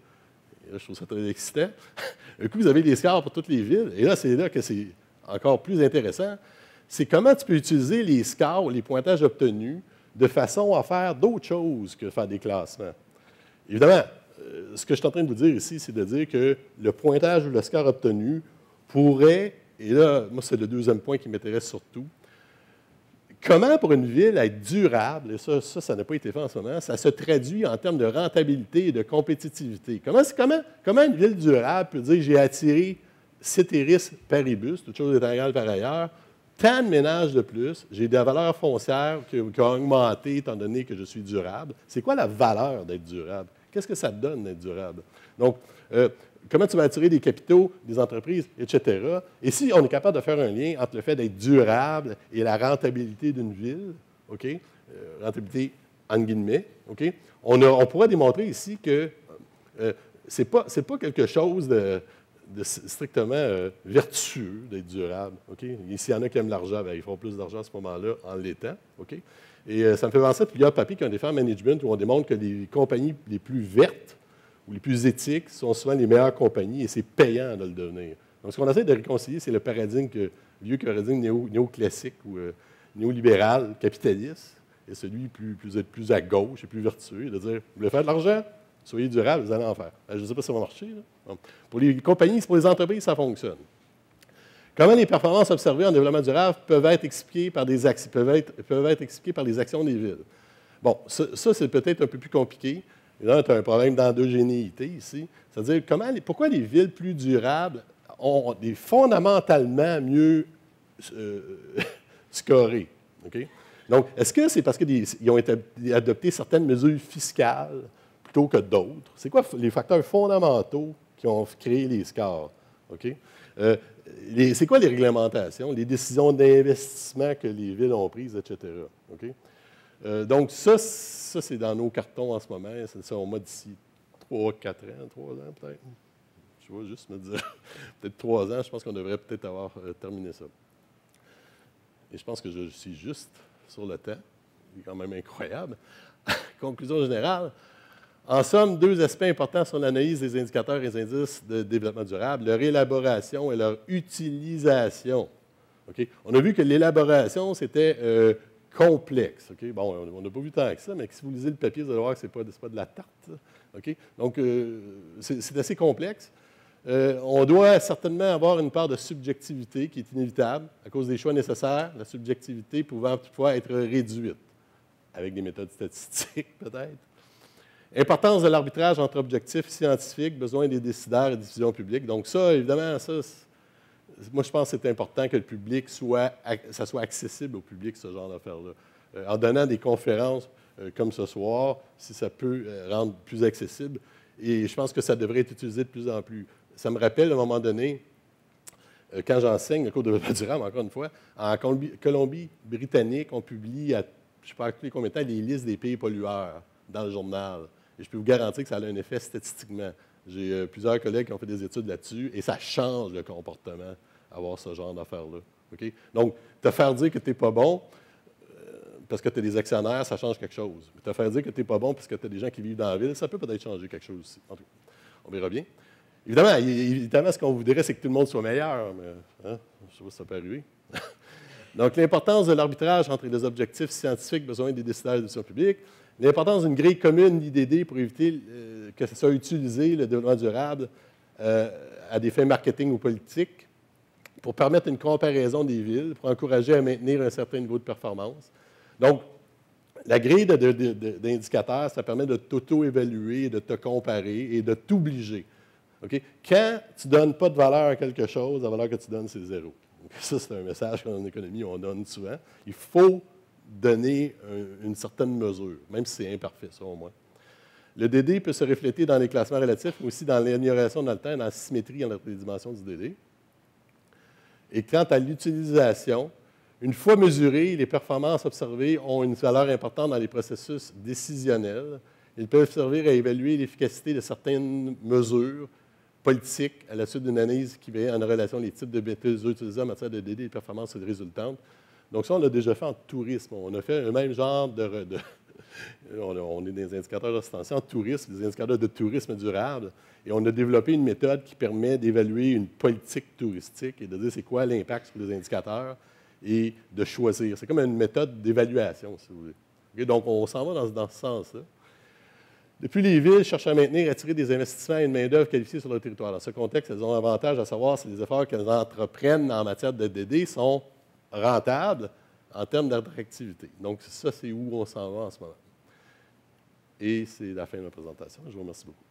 Là, je trouve ça très excitant. Un coup, vous avez des scores pour toutes les villes. Et là, c'est là que c'est encore plus intéressant. C'est comment tu peux utiliser les scores, les pointages obtenus, de façon à faire d'autres choses que faire des classements. Évidemment, euh, ce que je suis en train de vous dire ici, c'est de dire que le pointage ou le score obtenu pourrait, et là, moi, c'est le deuxième point qui m'intéresse surtout, Comment pour une ville être durable, et ça, ça, n'a pas été fait en ce moment, ça se traduit en termes de rentabilité et de compétitivité. Comment, une ville durable peut dire j'ai attiré cétéris paribus, toute chose est égale par ailleurs, tant de ménages de plus, j'ai des valeurs foncières qui, qui, ont augmenté étant donné que je suis durable. C'est quoi la valeur d'être durable? Qu'est-ce que ça donne d'être durable? Donc, euh, comment tu vas attirer des capitaux, des entreprises, etc. Et si on est capable de faire un lien entre le fait d'être durable et la rentabilité d'une ville, OK, euh, rentabilité en guillemets, OK, on, on pourrait démontrer ici que euh, ce n'est pas, quelque chose de, strictement euh, vertueux d'être durable. OK? S'il y en a qui aiment l'argent, ben, ils font plus d'argent à ce moment-là en l'étant. OK? Et ça me fait penser à plusieurs papiers qui ont été faits en management où on démontre que les compagnies les plus vertes ou les plus éthiques sont souvent les meilleures compagnies et c'est payant de le devenir. Donc, ce qu'on essaie de réconcilier, c'est le paradigme que, vieux paradigme néo, néoclassique ou euh, néolibéral, capitaliste, et celui plus, plus, plus à gauche et plus vertueux, de dire Vous voulez faire de l'argent? Soyez durable, vous allez en faire. Je ne sais pas si ça va marcher. Pour les compagnies, pour les entreprises, ça fonctionne. Comment les performances observées en développement durable peuvent être expliquées par des, peuvent être expliquées par les actions des villes? Bon, ça c'est peut-être un peu plus compliqué. Là, tu as un problème d'endogénéité ici. C'est-à-dire, comment, pourquoi les villes plus durables ont des fondamentalement mieux euh, scorés? Donc, est-ce que c'est parce qu'ils ont adopté certaines mesures fiscales plutôt que d'autres? C'est quoi les facteurs fondamentaux qui ont créé les scores? Euh, c'est quoi les réglementations, les décisions d'investissement que les villes ont prises, etc. Euh, donc, ça, ça c'est dans nos cartons en ce moment. C'est ça, on m'a d'ici 3, 4 ans, 3 ans peut-être. Je vais juste me dire, peut-être 3 ans, je pense qu'on devrait peut-être avoir euh, terminé ça. Et je pense que je suis juste sur le temps. C'est quand même incroyable. Conclusion générale. En somme, deux aspects importants sur l'analyse des indicateurs et des indices de développement durable, leur élaboration et leur utilisation. On a vu que l'élaboration, c'était euh, complexe. Bon, on n'a pas vu tant que ça, mais si vous lisez le papier, vous allez voir que ce n'est pas, de la tarte. Donc, euh, c'est assez complexe. Euh, on doit certainement avoir une part de subjectivité qui est inévitable à cause des choix nécessaires, la subjectivité pouvant pouvoir être réduite avec des méthodes statistiques peut-être. Importance de l'arbitrage entre objectifs scientifiques, besoin des décideurs et décisions publiques. Donc ça, évidemment, ça, moi, je pense que c'est important que le public soit, ça soit accessible au public, ce genre d'affaires-là. Euh, en donnant des conférences euh, comme ce soir, si ça peut euh, rendre plus accessible. Et je pense que ça devrait être utilisé de plus en plus. Ça me rappelle, à un moment donné, quand j'enseigne le cours de durable, encore une fois, en Colombie-Britannique, on publie, à, je ne sais pas combien de temps, les listes des pays pollueurs dans le journal. Et je peux vous garantir que ça a un effet statistiquement. J'ai plusieurs collègues qui ont fait des études là-dessus et ça change le comportement avoir ce genre d'affaires-là. Donc, te faire dire que tu n'es pas bon euh, parce que tu as des actionnaires, ça change quelque chose. te faire dire que tu n'es pas bon parce que tu as des gens qui vivent dans la ville, ça peut peut-être changer quelque chose aussi. on verra bien. Évidemment, évidemment, ce qu'on voudrait, c'est que tout le monde soit meilleur, mais hein, je ne sais pas si ça peut arriver. Donc, l'importance de l'arbitrage entre les objectifs scientifiques besoin des décideurs de publique, l'importance d'une grille commune d'IDD pour éviter euh, que ce soit utilisé, le développement durable, euh, à des fins marketing ou politiques, pour permettre une comparaison des villes, pour encourager à maintenir un certain niveau de performance. Donc, la grille d'indicateurs, ça permet de t'auto-évaluer, de te comparer et de t'obliger. Quand tu ne donnes pas de valeur à quelque chose, la valeur que tu donnes, c'est zéro. ça, c'est un message qu'en économie, on donne souvent. Il faut donner une certaine mesure, même si c'est imparfait, ça au moins. Le DD peut se refléter dans les classements relatifs, mais aussi dans l'amélioration dans le temps, dans la symétrie entre les dimensions du DD. Et quant à l'utilisation, une fois mesurées, les performances observées ont une valeur importante dans les processus décisionnels. Ils peuvent servir à évaluer l'efficacité de certaines mesures politiques à la suite d'une analyse qui met en relation les types de méthodes utilisées en matière de DD et de résultantes. Donc ça, on l'a déjà fait en tourisme. On a fait le même genre de... on, est des indicateurs d'extension en tourisme, des indicateurs de tourisme durable, et on a développé une méthode qui permet d'évaluer une politique touristique et de dire c'est quoi l'impact sur les indicateurs et de choisir. C'est comme une méthode d'évaluation, si vous voulez. donc, on s'en va dans, dans ce sens-là. Depuis, les villes cherchent à maintenir et attirer des investissements et une main-d'œuvre qualifiée sur leur territoire. Dans ce contexte, elles ont l'avantage à savoir si les efforts qu'elles entreprennent en matière de DD sont rentables en termes d'attractivité. Donc, ça, c'est où on s'en va en ce moment. Et c'est la fin de ma présentation. Je vous remercie beaucoup.